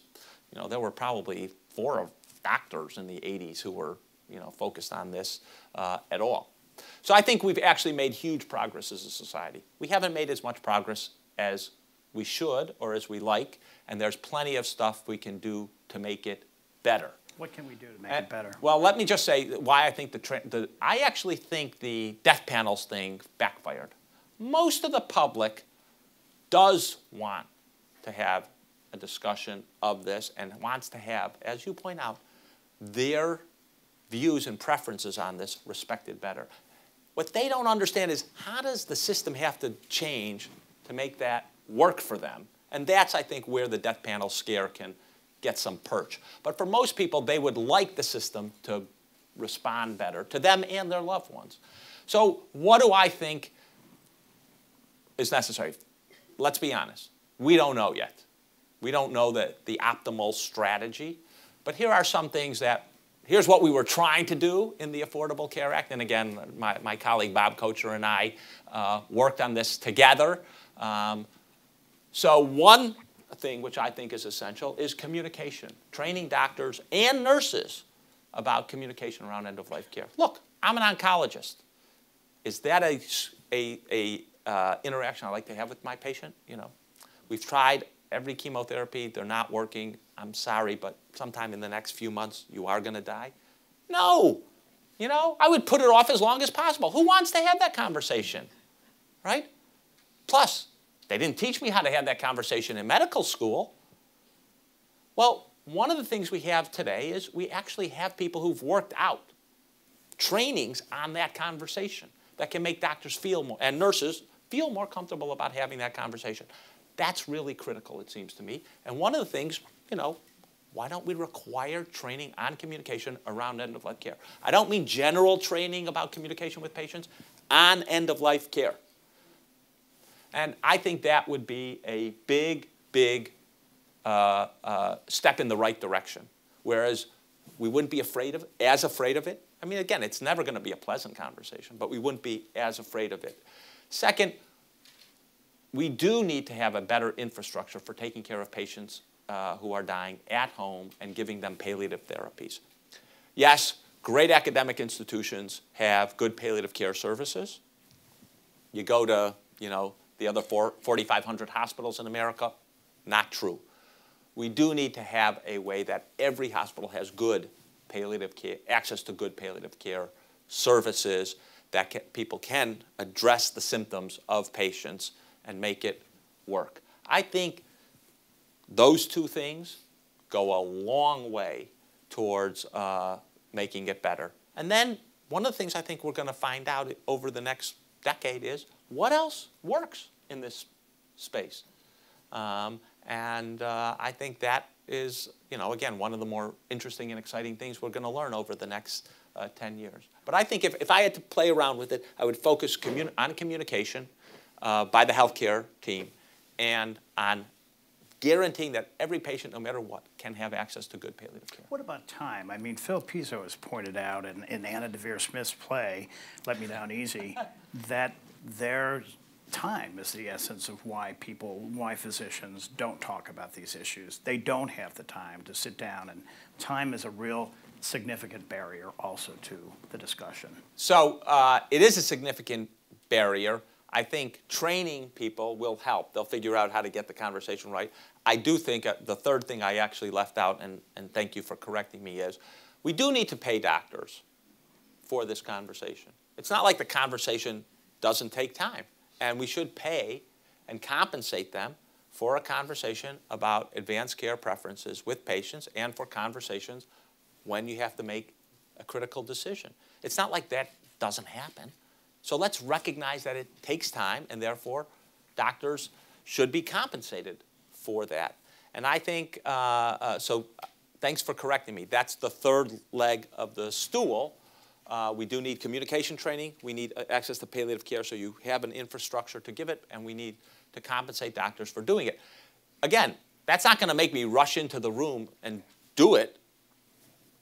you know, there were probably four doctors in the 80s who were, you know, focused on this uh, at all. So I think we've actually made huge progress as a society. We haven't made as much progress as we should or as we like, and there's plenty of stuff we can do to make it better. What can we do to make and, it better? Well, let me just say why I think the, the I actually think the death panels thing backfired. Most of the public does want to have a discussion of this and wants to have, as you point out, their views and preferences on this respected better. What they don't understand is how does the system have to change to make that work for them? And that's, I think, where the death panel scare can get some perch. But for most people, they would like the system to respond better to them and their loved ones. So what do I think is necessary? Let's be honest. We don't know yet. We don't know the, the optimal strategy. But here are some things that here's what we were trying to do in the Affordable Care Act. And again, my, my colleague Bob Kocher and I uh, worked on this together. Um, so one thing which I think is essential is communication, training doctors and nurses about communication around end-of-life care. Look, I'm an oncologist. Is that a, a, a uh, interaction I like to have with my patient? You know, we've tried every chemotherapy, they're not working. I'm sorry, but sometime in the next few months, you are going to die? No. You know, I would put it off as long as possible. Who wants to have that conversation? Right? Plus, they didn't teach me how to have that conversation in medical school. Well, one of the things we have today is we actually have people who've worked out trainings on that conversation that can make doctors feel more, and nurses feel more comfortable about having that conversation. That's really critical, it seems to me. And one of the things, you know, why don't we require training on communication around end of life care? I don't mean general training about communication with patients, on end of life care. And I think that would be a big, big uh, uh, step in the right direction. Whereas we wouldn't be afraid of as afraid of it. I mean, again, it's never going to be a pleasant conversation, but we wouldn't be as afraid of it. Second, we do need to have a better infrastructure for taking care of patients uh, who are dying at home and giving them palliative therapies. Yes, great academic institutions have good palliative care services. You go to, you know, the other 4,500 hospitals in America, not true. We do need to have a way that every hospital has good palliative care, access to good palliative care services that people can address the symptoms of patients and make it work. I think those two things go a long way towards uh, making it better. And then one of the things I think we're going to find out over the next decade is what else works in this space? Um, and uh, I think that is, you know, again, one of the more interesting and exciting things we're going to learn over the next uh, 10 years. But I think if, if I had to play around with it, I would focus communi on communication uh, by the healthcare team and on guaranteeing that every patient, no matter what, can have access to good palliative care. What about time? I mean, Phil Pizzo has pointed out in, in Anna Deavere Smith's play, Let Me Down Easy, that their time is the essence of why people, why physicians don't talk about these issues. They don't have the time to sit down, and time is a real significant barrier also to the discussion. So uh, it is a significant barrier. I think training people will help. They'll figure out how to get the conversation right. I do think uh, the third thing I actually left out, and, and thank you for correcting me, is we do need to pay doctors for this conversation. It's not like the conversation doesn't take time, and we should pay and compensate them for a conversation about advanced care preferences with patients and for conversations when you have to make a critical decision. It's not like that doesn't happen. So let's recognize that it takes time and therefore doctors should be compensated for that. And I think, uh, uh, so thanks for correcting me. That's the third leg of the stool. Uh, we do need communication training. We need uh, access to palliative care so you have an infrastructure to give it, and we need to compensate doctors for doing it. Again, that's not going to make me rush into the room and do it.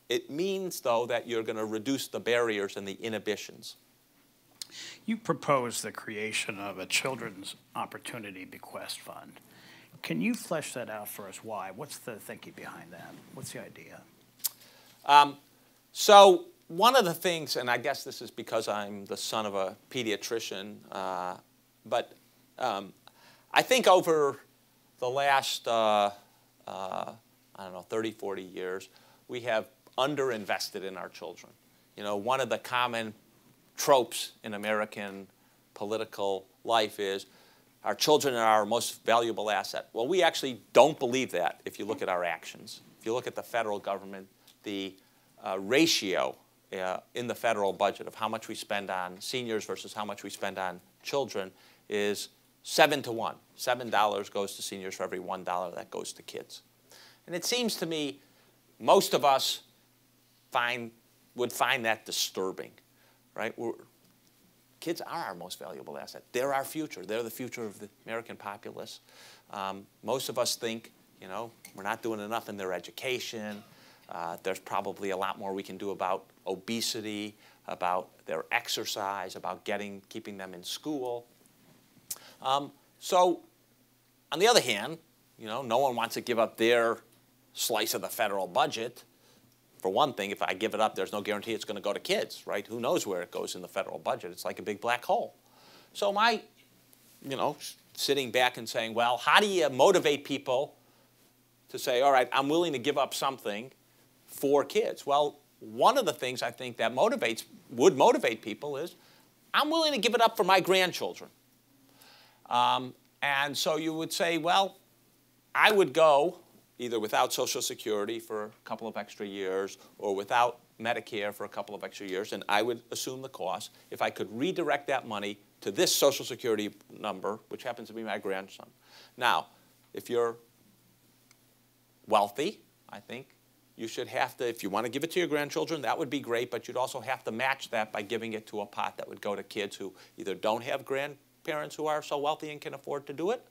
It means, though, that you're going to reduce the barriers and the inhibitions. You proposed the creation of a Children's Opportunity Bequest Fund. Can you flesh that out for us? Why? What's the thinking behind that? What's the idea? Um, so one of the things, and I guess this is because I'm the son of a pediatrician, uh, but um, I think over the last, uh, uh, I don't know, 30, 40 years, we have underinvested in our children. You know, one of the common tropes in American political life is our children are our most valuable asset. Well, we actually don't believe that if you look at our actions. If you look at the federal government, the uh, ratio uh, in the federal budget of how much we spend on seniors versus how much we spend on children is seven to one. Seven dollars goes to seniors for every one dollar that goes to kids. And it seems to me most of us find, would find that disturbing right? We're, kids are our most valuable asset. They're our future. They're the future of the American populace. Um, most of us think, you know, we're not doing enough in their education. Uh, there's probably a lot more we can do about obesity, about their exercise, about getting, keeping them in school. Um, so, on the other hand, you know, no one wants to give up their slice of the federal budget for one thing, if I give it up, there's no guarantee it's going to go to kids, right? Who knows where it goes in the federal budget? It's like a big black hole. So my, you know, sitting back and saying, well, how do you motivate people to say, all right, I'm willing to give up something for kids? Well, one of the things I think that motivates, would motivate people is, I'm willing to give it up for my grandchildren. Um, and so you would say, well, I would go either without Social Security for a couple of extra years or without Medicare for a couple of extra years, and I would assume the cost. If I could redirect that money to this Social Security number, which happens to be my grandson. Now, if you're wealthy, I think you should have to, if you want to give it to your grandchildren, that would be great, but you'd also have to match that by giving it to a pot that would go to kids who either don't have grandparents who are so wealthy and can afford to do it,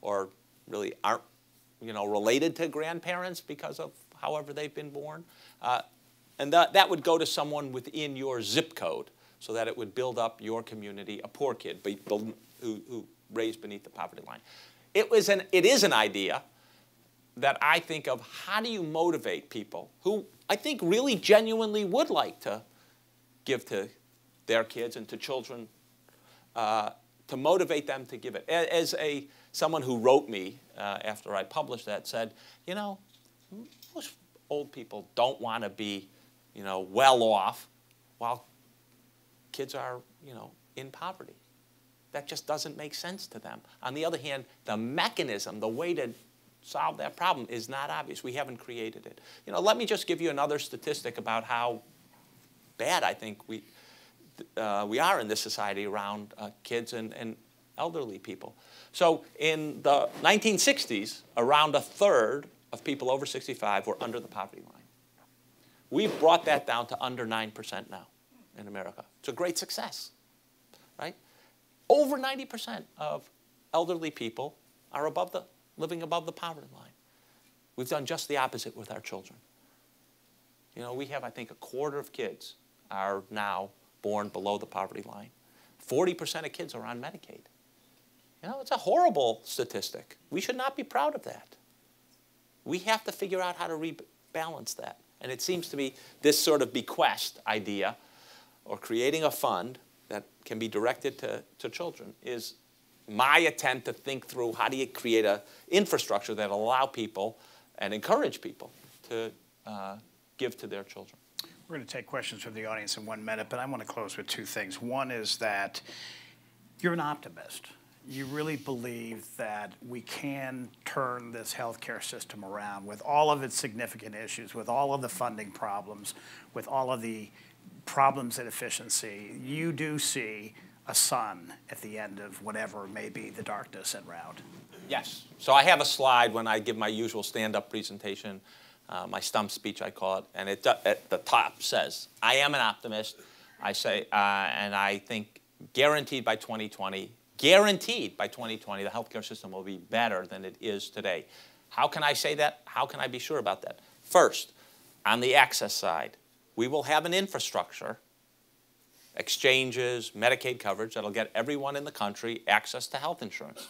or really aren't, you know, related to grandparents because of however they've been born. Uh, and that, that would go to someone within your zip code so that it would build up your community, a poor kid be, who, who raised beneath the poverty line. It, was an, it is an idea that I think of how do you motivate people who I think really genuinely would like to give to their kids and to children uh, to motivate them to give it. As a someone who wrote me uh, after I published that said, you know, most old people don't want to be, you know, well off while kids are, you know, in poverty. That just doesn't make sense to them. On the other hand, the mechanism, the way to solve that problem is not obvious. We haven't created it. You know, let me just give you another statistic about how bad I think we, uh, we are in this society around uh, kids and, and elderly people. So in the 1960s, around a third of people over 65 were under the poverty line. We've brought that down to under 9% now in America. It's a great success, right? Over 90% of elderly people are above the living above the poverty line. We've done just the opposite with our children. You know, we have, I think, a quarter of kids are now born below the poverty line. 40% of kids are on Medicaid. You know, it's a horrible statistic. We should not be proud of that. We have to figure out how to rebalance that. And it seems to me this sort of bequest idea or creating a fund that can be directed to, to children is my attempt to think through how do you create an infrastructure that allow people and encourage people to uh, give to their children. We're going to take questions from the audience in one minute, but I want to close with two things. One is that you're an optimist. You really believe that we can turn this healthcare system around with all of its significant issues, with all of the funding problems, with all of the problems in efficiency. You do see a sun at the end of whatever may be the darkness en route. Yes. So I have a slide when I give my usual stand-up presentation, uh, my stump speech I call it, and it at the top says, I am an optimist. I say, uh, and I think guaranteed by 2020, guaranteed by 2020, the healthcare system will be better than it is today. How can I say that? How can I be sure about that? First, on the access side, we will have an infrastructure exchanges, Medicaid coverage that'll get everyone in the country access to health insurance.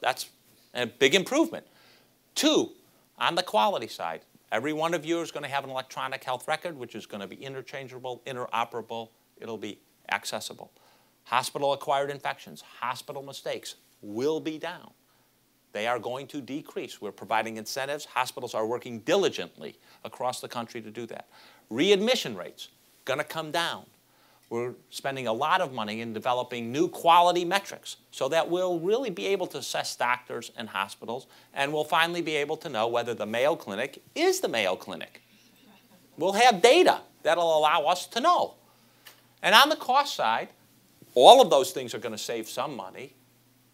That's a big improvement. Two, on the quality side, every one of you is going to have an electronic health record, which is going to be interchangeable, interoperable, it'll be accessible. Hospital acquired infections, hospital mistakes will be down. They are going to decrease. We're providing incentives. Hospitals are working diligently across the country to do that. Readmission rates going to come down. We're spending a lot of money in developing new quality metrics so that we'll really be able to assess doctors and hospitals and we'll finally be able to know whether the Mayo Clinic is the Mayo Clinic. We'll have data that'll allow us to know. And on the cost side, all of those things are going to save some money.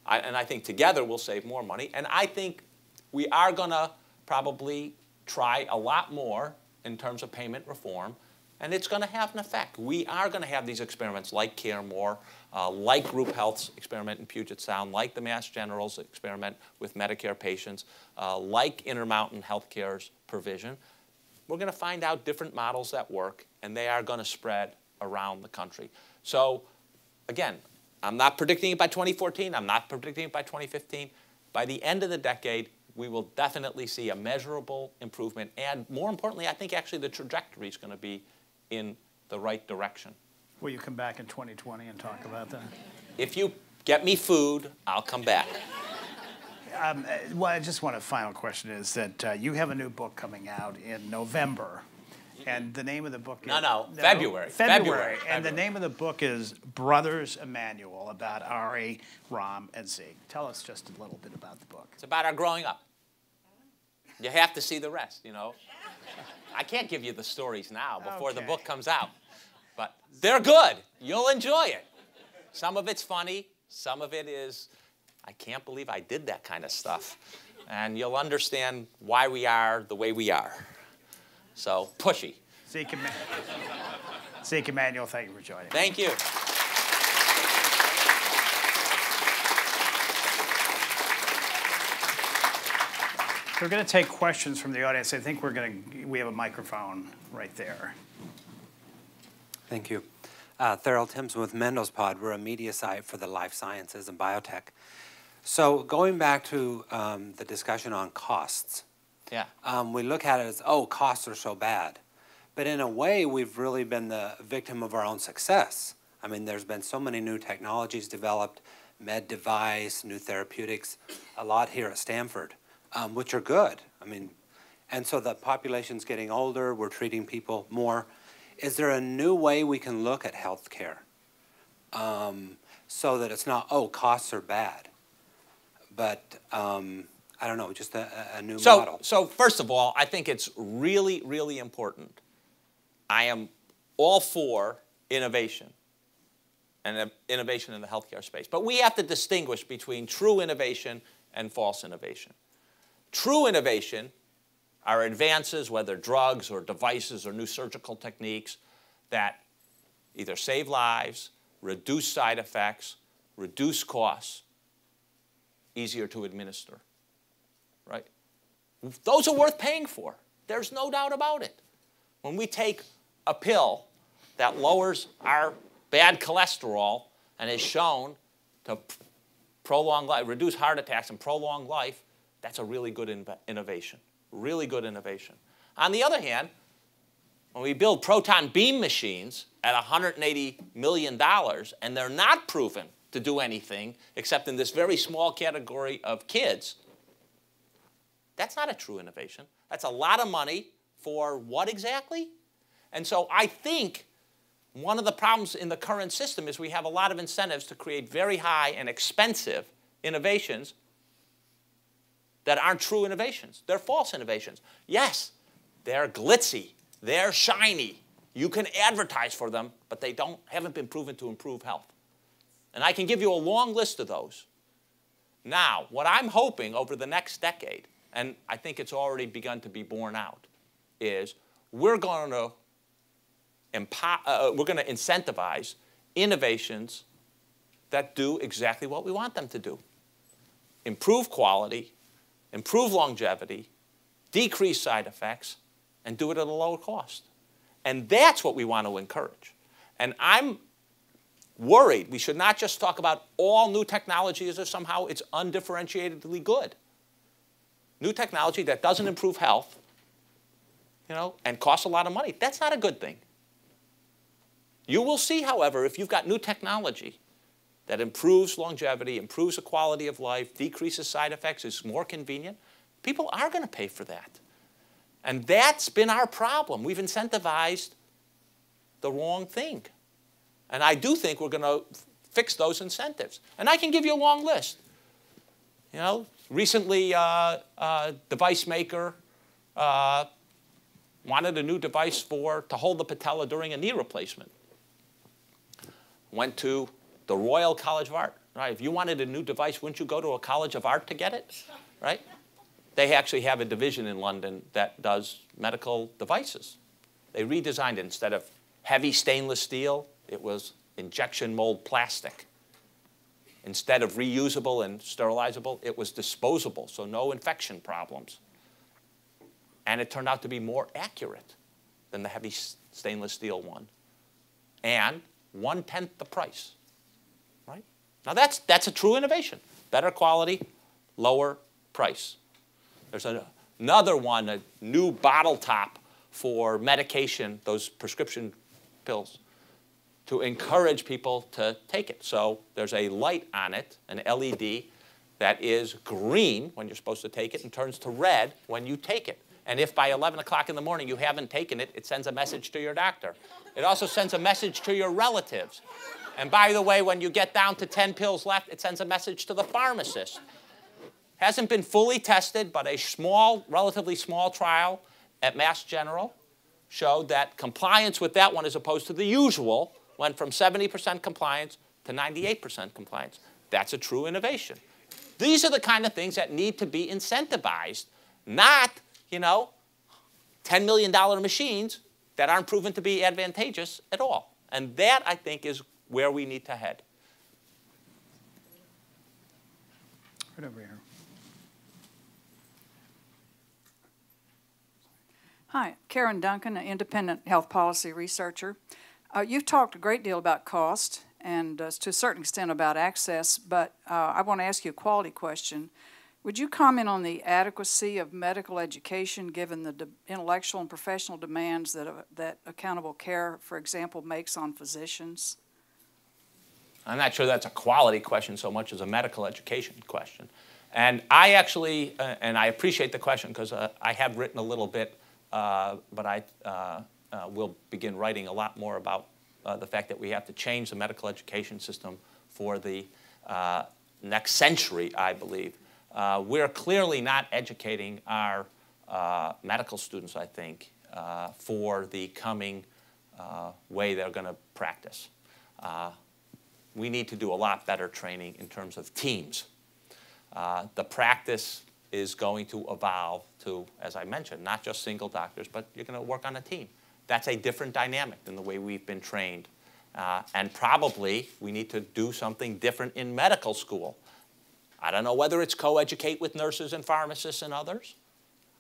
I, and I think together we'll save more money. And I think we are going to probably try a lot more in terms of payment reform and it's going to have an effect. We are going to have these experiments like CareMore, uh, like Group Health's experiment in Puget Sound, like the Mass General's experiment with Medicare patients, uh, like Intermountain Healthcare's provision. We're going to find out different models that work, and they are going to spread around the country. So, again, I'm not predicting it by 2014. I'm not predicting it by 2015. By the end of the decade, we will definitely see a measurable improvement. And more importantly, I think actually the trajectory is going to be in the right direction. Will you come back in 2020 and talk about that? If you get me food, I'll come back. Um, uh, well, I just want a final question is that uh, you have a new book coming out in November. And the name of the book no, is. No, no, February. February. February. And the name of the book is Brothers Emanuel about Ari, Rahm, and Zeke. Tell us just a little bit about the book. It's about our growing up. You have to see the rest, you know. I can't give you the stories now before the book comes out. But they're good. You'll enjoy it. Some of it's funny, some of it is, I can't believe I did that kind of stuff. And you'll understand why we are the way we are. So, pushy. Zeke, Eman- Zeke Emanuel, thank you for joining. Thank you. We're going to take questions from the audience. I think we're going to, we have a microphone right there. Thank you. Uh, Theral Timpson with Mendelspod. We're a media site for the life sciences and biotech. So going back to um, the discussion on costs, Yeah. um, we look at it as, oh, costs are so bad. But in a way, we've really been the victim of our own success. I mean, there's been so many new technologies developed, med device, new therapeutics, a lot here at Stanford, um, which are good. I mean, and so the population's getting older, we're treating people more. Is there a new way we can look at healthcare um, so that it's not, oh, costs are bad? But um, I don't know, just a, a new So, model. so first of all, I think it's really, really important. I am all for innovation and uh, innovation in the healthcare space. But we have to distinguish between true innovation and false innovation. True innovation are advances, whether drugs or devices or new surgical techniques, that either save lives, reduce side effects, reduce costs, easier to administer. Those are worth paying for. There's no doubt about it. When we take a pill that lowers our bad cholesterol and is shown to prolong life, reduce heart attacks and prolong life, that's a really good inve- innovation. Really good innovation. On the other hand, when we build proton beam machines at $180 million and they're not proven to do anything except in this very small category of kids, that's not a true innovation. That's a lot of money for what exactly? And so I think one of the problems in the current system is we have a lot of incentives to create very high and expensive innovations that aren't true innovations. They're false innovations. Yes, they're glitzy, they're shiny. You can advertise for them, but they don't haven't been proven to improve health. And I can give you a long list of those. Now, what I'm hoping over the next decade, and I think it's already begun to be borne out, is we're going to empo- uh, we're going to incentivize innovations that do exactly what we want them to do: improve quality, improve longevity, decrease side effects, and do it at a lower cost. And that's what we want to encourage. And I'm worried we should not just talk about all new technology as if somehow it's undifferentiatedly good. New technology that doesn't improve health, you know, and costs a lot of money, that's not a good thing. You will see, however, if you've got new technology that improves longevity, improves the quality of life, decreases side effects, is more convenient, people are going to pay for that. And that's been our problem. We've incentivized the wrong thing. And I do think we're going to fix those incentives. And I can give you a long list. You know, recently, uh, uh, device maker uh, wanted a new device for to hold the patella during a knee replacement. Went to the Royal College of Art. Right? If you wanted a new device, wouldn't you go to a college of art to get it? Right? They actually have a division in London that does medical devices. They redesigned it instead of heavy stainless steel, it was injection mold plastic. Instead of reusable and sterilizable, it was disposable, so no infection problems. And it turned out to be more accurate than the heavy stainless steel one. And one tenth the price. Right? Now that's, that's a true innovation. Better quality, lower price. There's another one, a new bottle top for medication, those prescription pills, to encourage people to take it. So there's a light on it, an LED, that is green when you're supposed to take it and turns to red when you take it. And if by 11 o'clock in the morning you haven't taken it, it sends a message to your doctor. It also sends a message to your relatives. And by the way, when you get down to 10 pills left, it sends a message to the pharmacist. Hasn't been fully tested, but a small, relatively small trial at Mass General showed that compliance with that one as opposed to the usual went from 70% compliance to 98% compliance. That's a true innovation. These are the kind of things that need to be incentivized, not, you know, $10 million machines that aren't proven to be advantageous at all. And that, I think, is where we need to head. Right over here. Hi, Karen Duncan, an independent health policy researcher. Uh, you've talked a great deal about cost and uh, to a certain extent about access, but uh, I want to ask you a quality question. Would you comment on the adequacy of medical education given the intellectual and professional demands that, uh, that accountable care, for example, makes on physicians? I'm not sure that's a quality question so much as a medical education question. And I actually, uh, and I appreciate the question because uh, I have written a little bit, uh, but I uh, uh, will begin writing a lot more about uh, the fact that we have to change the medical education system for the next century, I believe. we're clearly not educating our medical students, I think, for the coming way they're going to practice we need to do a lot better training in terms of teams. Uh, the practice is going to evolve to, as I mentioned, not just single doctors, but you're going to work on a team. That's a different dynamic than the way we've been trained. Uh, and probably we need to do something different in medical school. I don't know whether it's co-educate with nurses and pharmacists and others.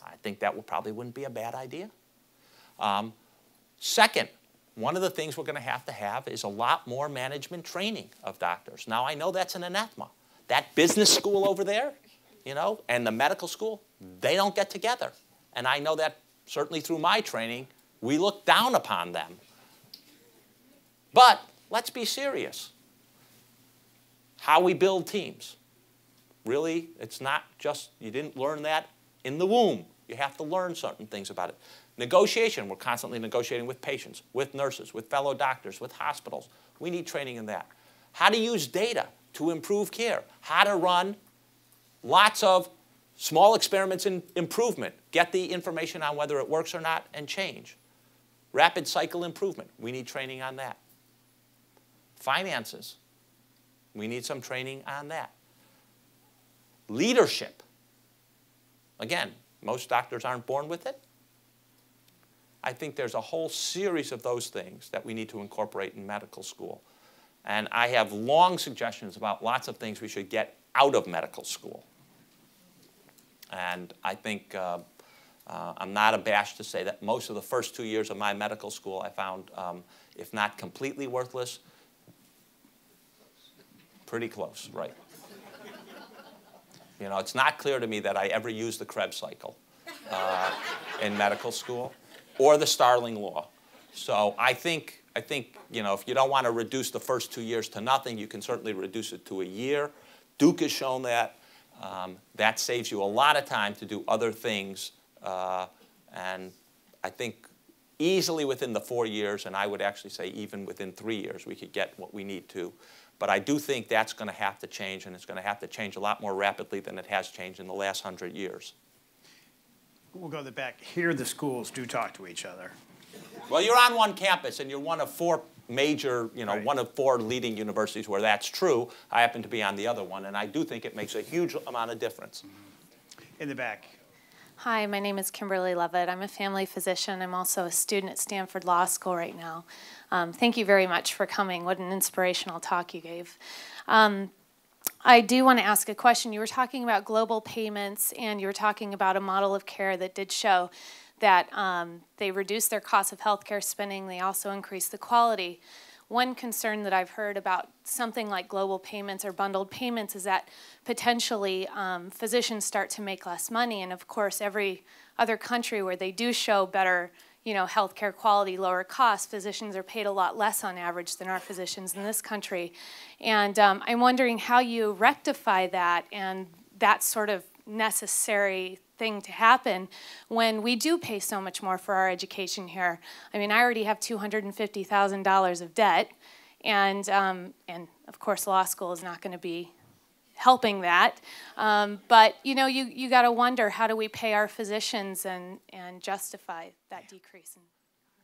I think that probably wouldn't be a bad idea. Um, second, one of the things we're going to have to have is a lot more management training of doctors. Now, I know that's an anathema. That business school over there, you know, and the medical school, they don't get together. And I know that certainly through my training, we look down upon them. But let's be serious. How we build teams. Really, it's not just, you didn't learn that in the womb. You have to learn certain things about it. Negotiation, we're constantly negotiating with patients, with nurses, with fellow doctors, with hospitals. We need training in that. How to use data to improve care. How to run lots of small experiments in improvement. Get the information on whether it works or not and change. Rapid cycle improvement. We need training on that. Finances. We need some training on that. Leadership. Again, most doctors aren't born with it. I think there's a whole series of those things that we need to incorporate in medical school. And I have long suggestions about lots of things we should get out of medical school. And I think uh, uh, I'm not abashed to say that most of the first two years of my medical school I found, um, if not completely worthless, pretty close, right? you know, it's not clear to me that I ever used the Krebs cycle uh, in medical school or the Starling law. So I think, I think, you know, if you don't want to reduce the first two years to nothing, you can certainly reduce it to a year. Duke has shown that. Um, that saves you a lot of time to do other things. Uh, and I think easily within the four years, and I would actually say even within three years, we could get what we need to. But I do think that's going to have to change, and it's going to have to change a lot more rapidly than it has changed in the last hundred years. We'll go to the back. Here, the schools do talk to each other. Well, you're on one campus, and you're one of four major, you know, Right. one of four leading universities where that's true. I happen to be on the other one, and I do think it makes a huge amount of difference. In the back. Hi, my name is Kimberly Lovett. I'm a family physician. I'm also a student at Stanford Law School right now. Um, thank you very much for coming. What an inspirational talk you gave. Um, I do want to ask a question. You were talking about global payments, and you were talking about a model of care that did show that um, they reduce their cost of healthcare spending. They also increase the quality. One concern that I've heard about something like global payments or bundled payments is that potentially um, physicians start to make less money. And of course, every other country where they do show better you know, healthcare quality, lower cost, physicians are paid a lot less on average than our physicians in this country. And um, I'm wondering how you rectify that and that sort of necessary thing to happen when we do pay so much more for our education here. I mean, I already have $250,000 of debt, and, um, and of course, law school is not going to be helping that. Um, but you know, you, you got to wonder how do we pay our physicians and, and justify that decrease?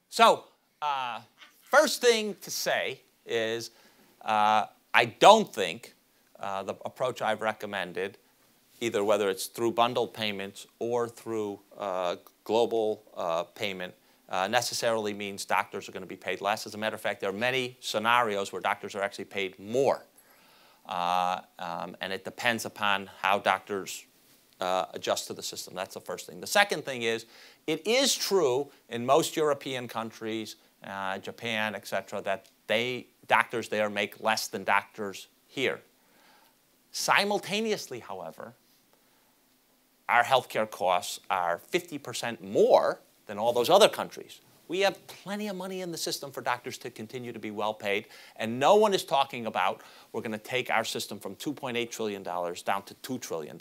So, uh, first thing to say is uh, I don't think uh, the approach I've recommended, either whether it's through bundled payments or through uh, global uh, payment, uh, necessarily means doctors are going to be paid less. As a matter of fact, there are many scenarios where doctors are actually paid more. Uh, um, and it depends upon how doctors uh, adjust to the system. That's the first thing. The second thing is, it is true in most European countries, uh, Japan, et cetera, that they, doctors there make less than doctors here. Simultaneously, however, our healthcare costs are 50% more than all those other countries. We have plenty of money in the system for doctors to continue to be well paid, and no one is talking about we're going to take our system from $2.8 trillion down to $2 trillion.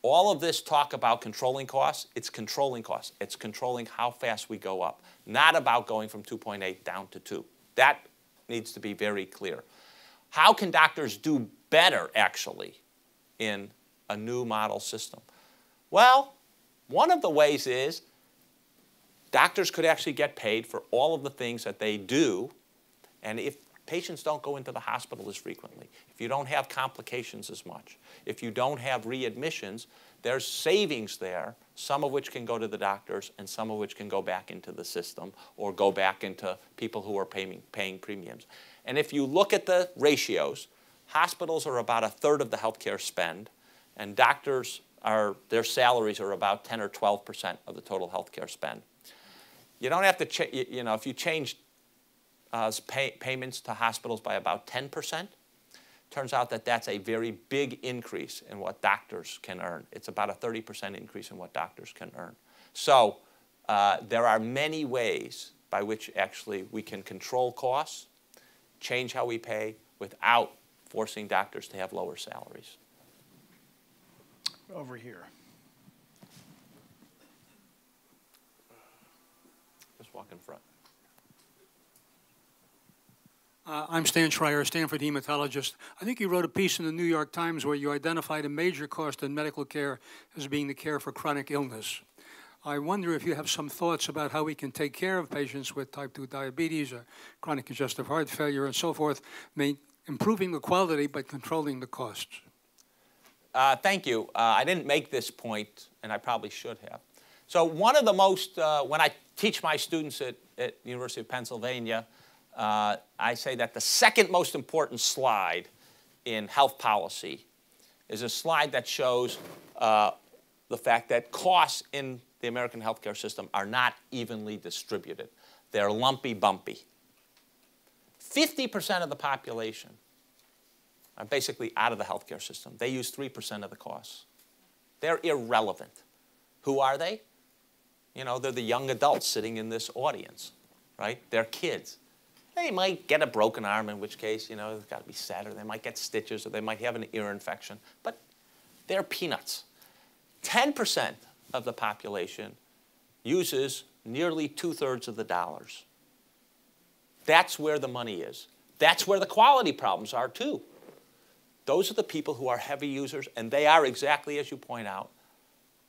All of this talk about controlling costs, it's controlling costs. It's controlling how fast we go up, not about going from 2.8 down to 2. That needs to be very clear. How can doctors do better, actually, in a new model system? Well, one of the ways is doctors could actually get paid for all of the things that they do, and if patients don't go into the hospital as frequently, if you don't have complications as much, if you don't have readmissions, there's savings there, some of which can go to the doctors and some of which can go back into the system or go back into people who are paying, paying premiums. And if you look at the ratios, hospitals are about a third of the healthcare spend, and doctors are, their salaries are about 10 or 12 percent of the total healthcare spend. You don't have to, you know, if you change uh, pay payments to hospitals by about 10 percent, turns out that that's a very big increase in what doctors can earn. It's about a 30 percent increase in what doctors can earn. So uh, there are many ways by which actually we can control costs, change how we pay without forcing doctors to have lower salaries. Over here. Just walk in front. Uh, I'm Stan Schrier, Stanford hematologist. I think you wrote a piece in the New York Times where you identified a major cost in medical care as being the care for chronic illness. I wonder if you have some thoughts about how we can take care of patients with type 2 diabetes or chronic congestive heart failure and so forth, improving the quality but controlling the costs. Uh, thank you. Uh, I didn't make this point, and I probably should have. So one of the most, uh, when I teach my students at, at University of Pennsylvania, uh, I say that the second most important slide in health policy is a slide that shows uh, the fact that costs in the American healthcare system are not evenly distributed. They're lumpy bumpy. 50% of the population are basically out of the healthcare system. They use 3% of the costs. They're irrelevant. Who are they? You know, they're the young adults sitting in this audience, right? They're kids. They might get a broken arm, in which case, you know, it's got to be set, or they might get stitches, or they might have an ear infection, but they're peanuts. 10% of the population uses nearly two thirds of the dollars. That's where the money is. That's where the quality problems are, too. Those are the people who are heavy users, and they are exactly as you point out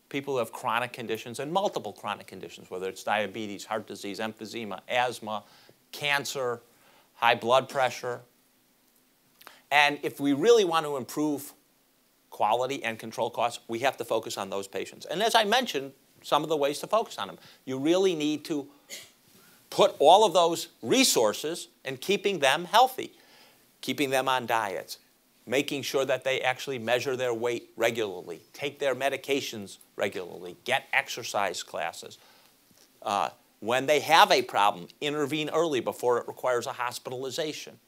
people who have chronic conditions and multiple chronic conditions, whether it's diabetes, heart disease, emphysema, asthma, cancer, high blood pressure. And if we really want to improve quality and control costs, we have to focus on those patients. And as I mentioned, some of the ways to focus on them. You really need to put all of those resources in keeping them healthy, keeping them on diets, making sure that they actually measure their weight regularly, take their medications regularly, get exercise classes. Uh, when they have a problem, intervene early before it requires a hospitalization.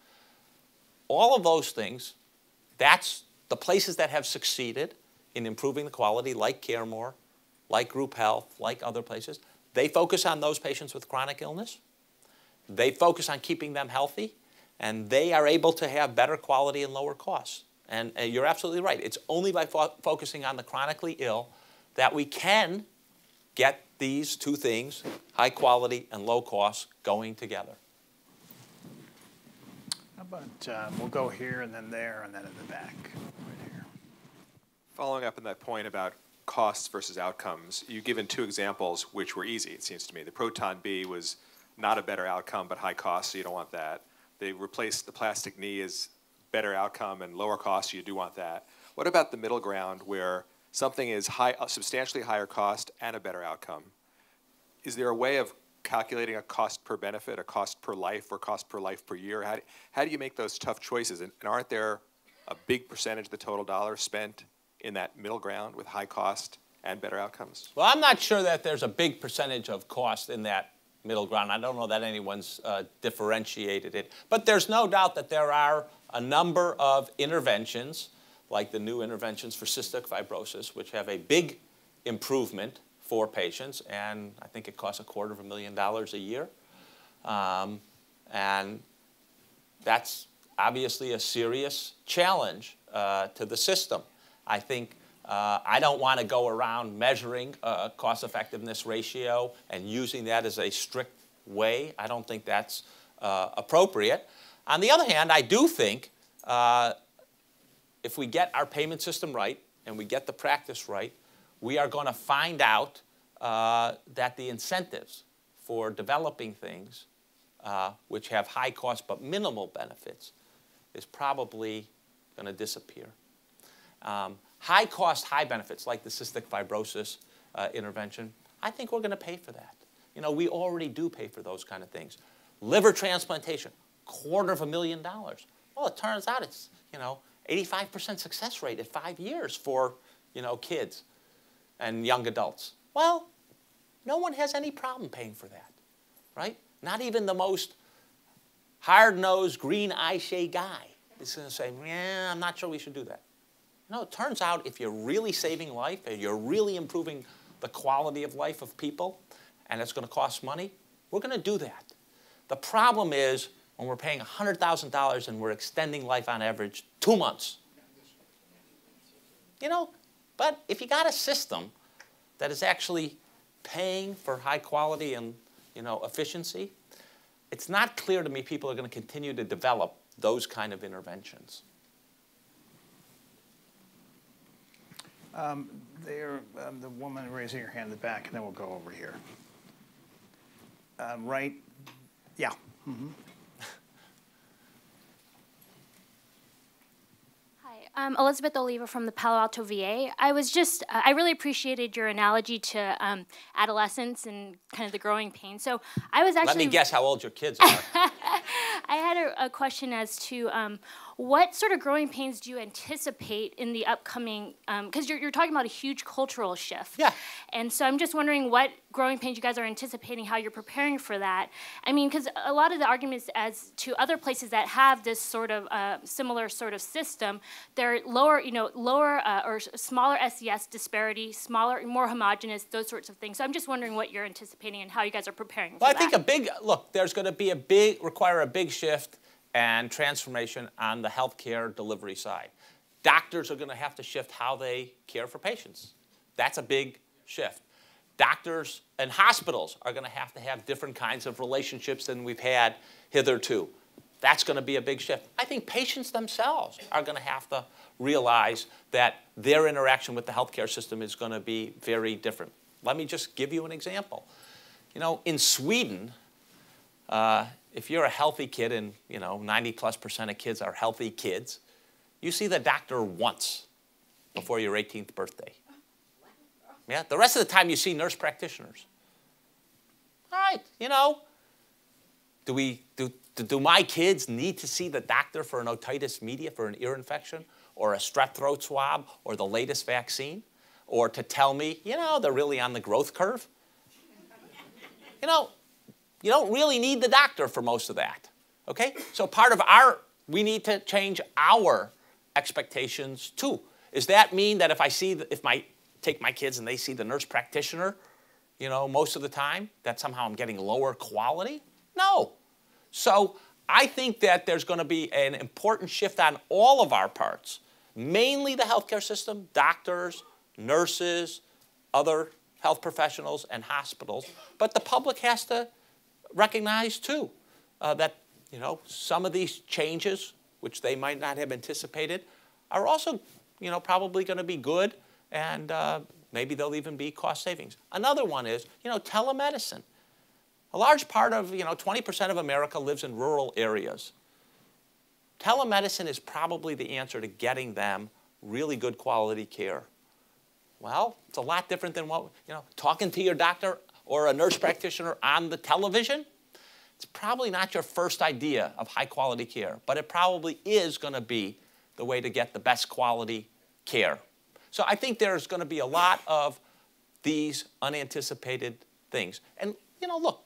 All of those things, that's the places that have succeeded in improving the quality, like CareMore, like Group Health, like other places. They focus on those patients with chronic illness. They focus on keeping them healthy and they are able to have better quality and lower costs. And uh, you're absolutely right. It's only by fo focusing on the chronically ill that we can get these two things, high quality and low cost, going together. How about um, we'll go here and then there and then in the back, right here. Following up on that point about costs versus outcomes, you've given two examples which were easy, it seems to me. The Proton B was not a better outcome, but high cost, so you don't want that. They replace the plastic knee as better outcome and lower cost, you do want that. What about the middle ground where something is high, uh, substantially higher cost and a better outcome? Is there a way of calculating a cost per benefit, a cost per life, or cost per life per year? How, do- how do you make those tough choices? And and aren't there a big percentage of the total dollars spent in that middle ground with high cost and better outcomes? Well, I'm not sure that there's a big percentage of cost in that middle ground. I don't know that anyone's uh, differentiated it. But there's no doubt that there are a number of interventions, like the new interventions for cystic fibrosis, which have a big improvement for patients, and I think it costs a quarter of a million dollars a year. Um, and that's obviously a serious challenge uh, to the system. I think uh, I don't want to go around measuring uh, cost effectiveness ratio and using that as a strict way. I don't think that's uh, appropriate. On the other hand, I do think uh, if we get our payment system right and we get the practice right, we are going to find out uh, that the incentives for developing things uh, which have high cost but minimal benefits is probably going to disappear. Um, high cost, high benefits, like the cystic fibrosis uh, intervention, I think we're going to pay for that. You know, we already do pay for those kind of things. Liver transplantation, quarter of a million dollars. Well, it turns out it's, you know, 85% success rate at five years for, you know, kids and young adults. Well, no one has any problem paying for that, right? Not even the most hard-nosed, green eye shade guy is going to say, yeah, I'm not sure we should do that. No, it turns out if you're really saving life and you're really improving the quality of life of people, and it's going to cost money, we're going to do that. The problem is when we're paying $100,000 and we're extending life on average two months. You know, but if you got a system that is actually paying for high quality and you know efficiency, it's not clear to me people are going to continue to develop those kind of interventions. There, um, the woman raising her hand in the back, and then we'll go over here. Um, Right, yeah. Hi, I'm Elizabeth Oliva from the Palo Alto VA. I was just, uh, I really appreciated your analogy to um, adolescence and kind of the growing pain. So I was actually. Let me guess how old your kids are. I had a, a question as to um, what sort of growing pains do you anticipate in the upcoming, because you're, you're talking about a huge cultural shift. Yeah. And so I'm just wondering what growing pains you guys are anticipating, how you're preparing for that. I mean, because a lot of the arguments as to other places that have this sort of uh, similar sort of system, they're lower, you know, lower uh, or smaller SES disparity, smaller, more homogeneous, those sorts of things. So I'm just wondering what you're anticipating and how you guys are preparing for Well, I that. think a big look. There's going to be a big require a big shift and transformation on the healthcare delivery side. Doctors are going to have to shift how they care for patients. That's a big shift. Doctors and hospitals are going to have to have different kinds of relationships than we've had hitherto. That's going to be a big shift. I think patients themselves are going to have to realize that their interaction with the healthcare system is going to be very different. Let me just give you an example. You know, in Sweden, uh, if you're a healthy kid, and you know 90 plus percent of kids are healthy kids, you see the doctor once before your 18th birthday. Yeah, the rest of the time you see nurse practitioners. All right, you know, do we do, do, my kids need to see the doctor for an otitis media for an ear infection or a strep throat swab or the latest vaccine or to tell me, you know, they're really on the growth curve? You know, you don't really need the doctor for most of that. Okay? So part of our, we need to change our expectations too. Does that mean that if I see, if my, take my kids and they see the nurse practitioner, you know, most of the time, that somehow I'm getting lower quality? No. So I think that there's going to be an important shift on all of our parts, mainly the healthcare system, doctors, nurses, other health professionals, and hospitals. But the public has to recognize too uh, that you know some of these changes, which they might not have anticipated, are also you know probably going to be good and uh, maybe they'll even be cost savings. Another one is, you know, telemedicine. A large part of, you know, 20% of America lives in rural areas. Telemedicine is probably the answer to getting them really good quality care. Well, it's a lot different than what, you know, talking to your doctor or a nurse practitioner on the television. It's probably not your first idea of high quality care, but it probably is going to be the way to get the best quality care. So I think there's going to be a lot of these unanticipated things. And, you know, look,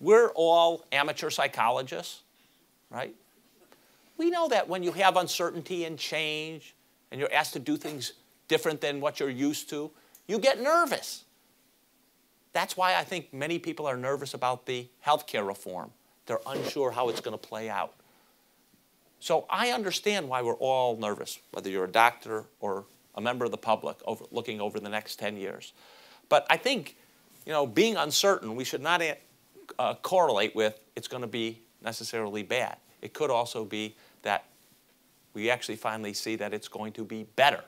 we're all amateur psychologists, right? We know that when you have uncertainty and change and you're asked to do things different than what you're used to, you get nervous. That's why I think many people are nervous about the healthcare reform. They're unsure how it's going to play out. So I understand why we're all nervous, whether you're a doctor or a member of the public over, looking over the next 10 years. But I think, you know, being uncertain, we should not uh, correlate with it's going to be necessarily bad. It could also be that we actually finally see that it's going to be better.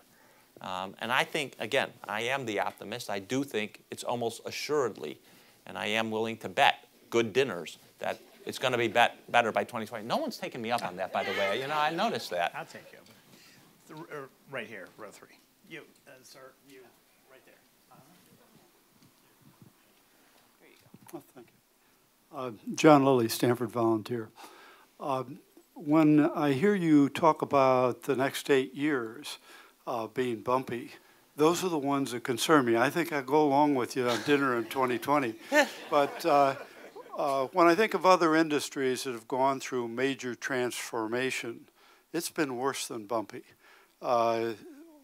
Um, and I think, again, I am the optimist. I do think it's almost assuredly, and I am willing to bet good dinners that it's going to be bet better by 2020. No one's taken me up on that, by the way. You know, I noticed that. I'll take you. The, uh, right here, row three. You, uh, sir, you, right there. There you Oh, thank you. Uh, John Lilly, Stanford Volunteer. Um, when I hear you talk about the next eight years uh, being bumpy, those are the ones that concern me. I think I go along with you on dinner in 2020. but uh, uh, when I think of other industries that have gone through major transformation, it's been worse than bumpy. Uh,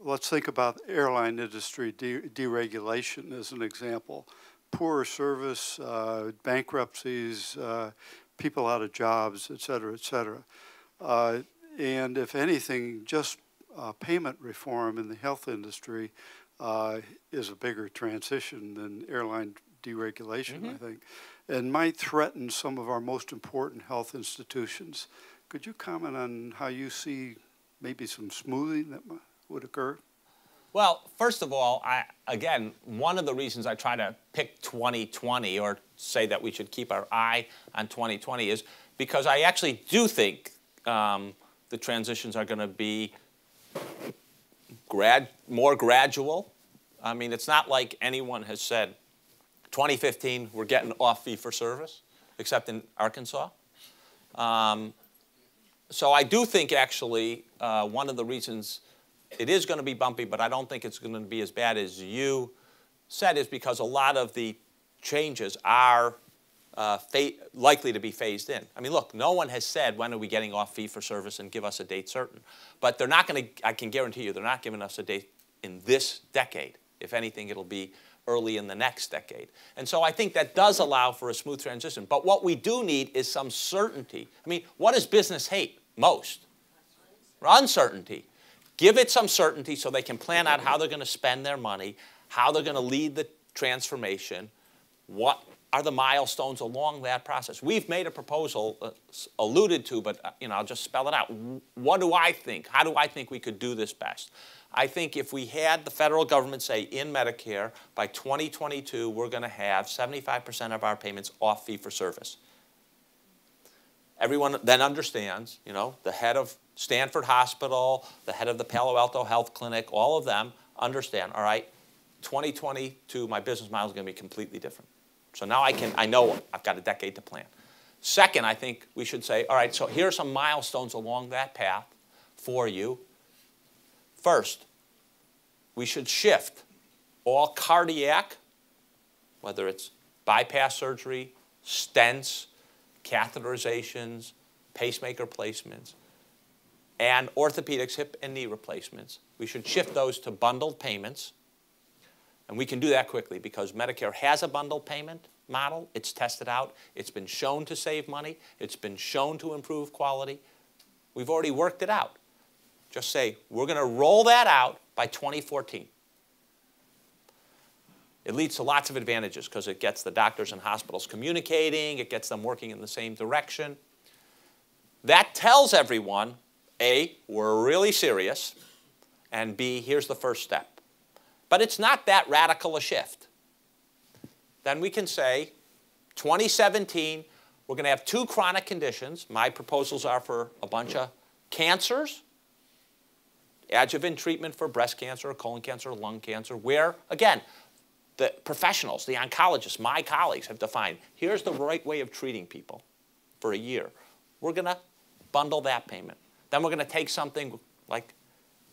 let's think about airline industry de deregulation as an example. Poorer service, uh, bankruptcies, uh, people out of jobs, et cetera, et cetera. Uh, and if anything, just uh, payment reform in the health industry uh, is a bigger transition than airline deregulation, mm -hmm. I think, and might threaten some of our most important health institutions. Could you comment on how you see maybe some smoothing that would occur? Well, first of all, I, again, one of the reasons I try to pick 2020 or say that we should keep our eye on 2020 is because I actually do think um, the transitions are going to be grad, more gradual. I mean, it's not like anyone has said 2015 we're getting off fee for service, except in Arkansas. Um, so I do think actually uh, one of the reasons it is going to be bumpy, but I don't think it's going to be as bad as you said, is because a lot of the changes are uh, likely to be phased in. I mean, look, no one has said when are we getting off fee for service and give us a date certain. But they're not going to, I can guarantee you, they're not giving us a date in this decade. If anything, it'll be early in the next decade. And so I think that does allow for a smooth transition. But what we do need is some certainty. I mean, what does business hate most? Uncertainty. Give it some certainty so they can plan out how they're going to spend their money, how they're going to lead the transformation, what are the milestones along that process. We've made a proposal uh, alluded to, but uh, you know, I'll just spell it out. What do I think? How do I think we could do this best? I think if we had the federal government say in Medicare, by 2022, we're going to have 75% of our payments off fee for service. Everyone then understands, you know, the head of Stanford Hospital, the head of the Palo Alto Health Clinic, all of them understand, all right, 2022, my business model is going to be completely different. So now I can, I know I've got a decade to plan. Second, I think we should say, all right, so here are some milestones along that path for you. First, we should shift all cardiac, whether it's bypass surgery, stents, catheterizations, pacemaker placements, and orthopedics, hip and knee replacements. We should shift those to bundled payments. And we can do that quickly because Medicare has a bundle payment model. It's tested out. It's been shown to save money. It's been shown to improve quality. We've already worked it out. Just say, we're going to roll that out by 2014. It leads to lots of advantages because it gets the doctors and hospitals communicating, it gets them working in the same direction. That tells everyone, A, we're really serious, and B, here's the first step. But it's not that radical a shift. Then we can say 2017, we're going to have two chronic conditions. My proposals are for a bunch of cancers, adjuvant treatment for breast cancer, colon cancer, lung cancer, where, again, the professionals, the oncologists, my colleagues have defined here's the right way of treating people for a year. We're going to bundle that payment. Then we're going to take something like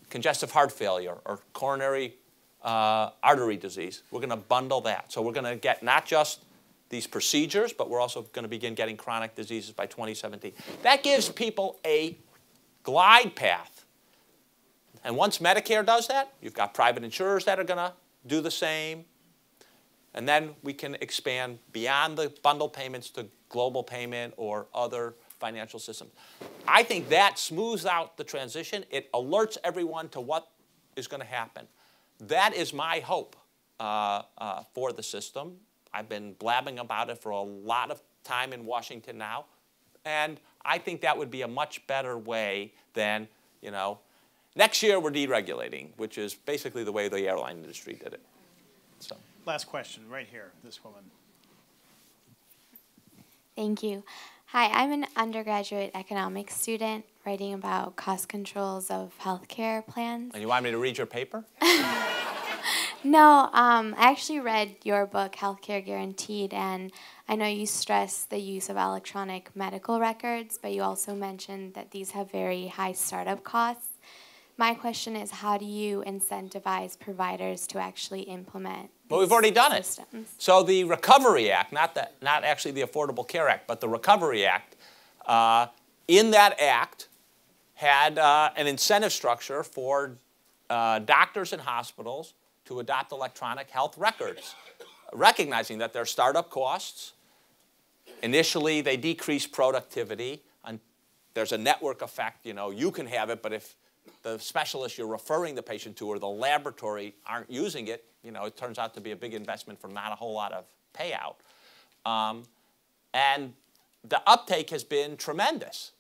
congestive heart failure or coronary uh, artery disease. We're going to bundle that. So we're going to get not just these procedures, but we're also going to begin getting chronic diseases by 2017. That gives people a glide path. And once Medicare does that, you've got private insurers that are going to do the same. And then we can expand beyond the bundle payments to global payment or other financial systems. I think that smooths out the transition. It alerts everyone to what is going to happen. That is my hope uh, uh, for the system. I've been blabbing about it for a lot of time in Washington now. And I think that would be a much better way than, you know, next year we're deregulating, which is basically the way the airline industry did it. So. Last question, right here, this woman. Thank you. Hi, I'm an undergraduate economics student writing about cost controls of healthcare plans. And you want me to read your paper? no, um, I actually read your book, Healthcare Guaranteed, and I know you stress the use of electronic medical records, but you also mentioned that these have very high startup costs. My question is how do you incentivize providers to actually implement well, we've already done systems? it. So the Recovery Act, not, that, not actually the Affordable Care Act, but the Recovery Act, uh, in that act had uh, an incentive structure for uh, doctors and hospitals to adopt electronic health records, recognizing that there are startup costs. Initially, they decrease productivity. And there's a network effect. You know, you can have it, but if the specialist you're referring the patient to or the laboratory aren't using it, you know, it turns out to be a big investment for not a whole lot of payout. Um, and the uptake has been tremendous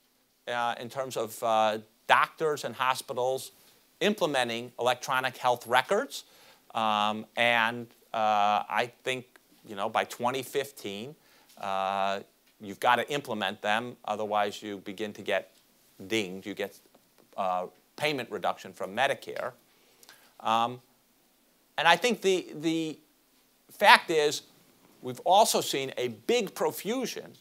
uh, in terms of uh, doctors and hospitals implementing electronic health records. Um, and uh, I think, you know, by 2015, uh, you've got to implement them, otherwise you begin to get dinged. You get uh, payment reduction from Medicare. Um, and I think the, the fact is we've also seen a big profusion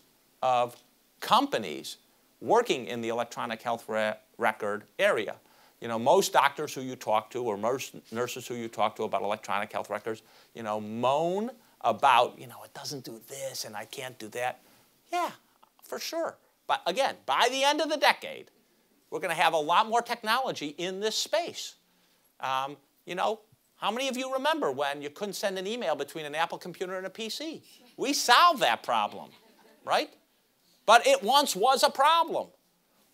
of companies working in the electronic health re record area. You know, most doctors who you talk to or most nurses who you talk to about electronic health records, you know, moan about, you know, it doesn't do this and I can't do that. Yeah, for sure. But again, by the end of the decade, we're going to have a lot more technology in this space. Um, you know, how many of you remember when you couldn't send an email between an Apple computer and a PC? We solved that problem, right? But it once was a problem.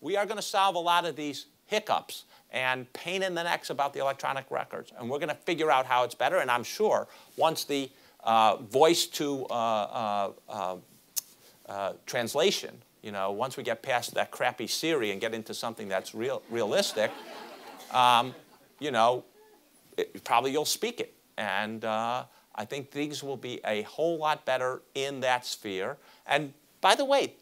We are going to solve a lot of these hiccups and pain in the necks about the electronic records. And we're going to figure out how it's better. And I'm sure once the uh, voice to uh, uh, uh, translation you know, once we get past that crappy Siri and get into something that's real, realistic, um, you know, it, probably you'll speak it. And uh, I think things will be a whole lot better in that sphere. And by the way,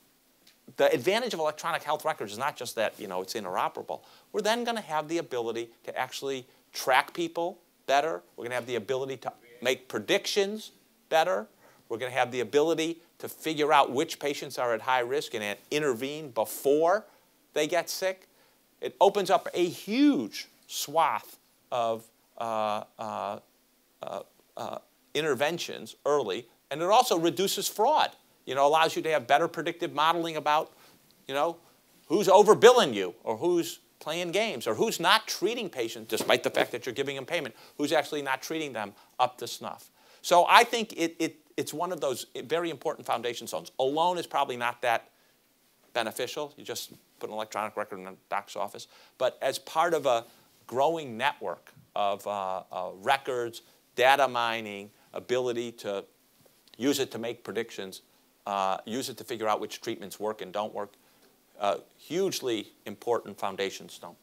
the advantage of electronic health records is not just that, you know, it's interoperable. We're then going to have the ability to actually track people better. We're going to have the ability to make predictions better. We're going to have the ability to figure out which patients are at high risk and intervene before they get sick. It opens up a huge swath of uh, uh, uh, uh, interventions early, and it also reduces fraud. You know, allows you to have better predictive modeling about, you know, who's overbilling you or who's playing games or who's not treating patients despite the fact that you're giving them payment, who's actually not treating them up to snuff. So I think it, it it's one of those very important foundation stones. Alone is probably not that beneficial. You just put an electronic record in a doc's office. But as part of a growing network of uh, uh, records, data mining, ability to use it to make predictions, uh, use it to figure out which treatments work and don't work. Uh, hugely important foundation stone.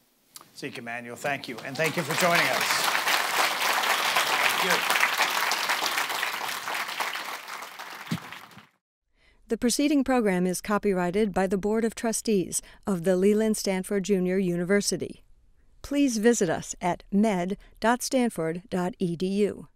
Zeke Emanuel, thank you. And thank you for joining us. Thank you. The preceding program is copyrighted by the Board of Trustees of the Leland Stanford Junior University. Please visit us at med.stanford.edu.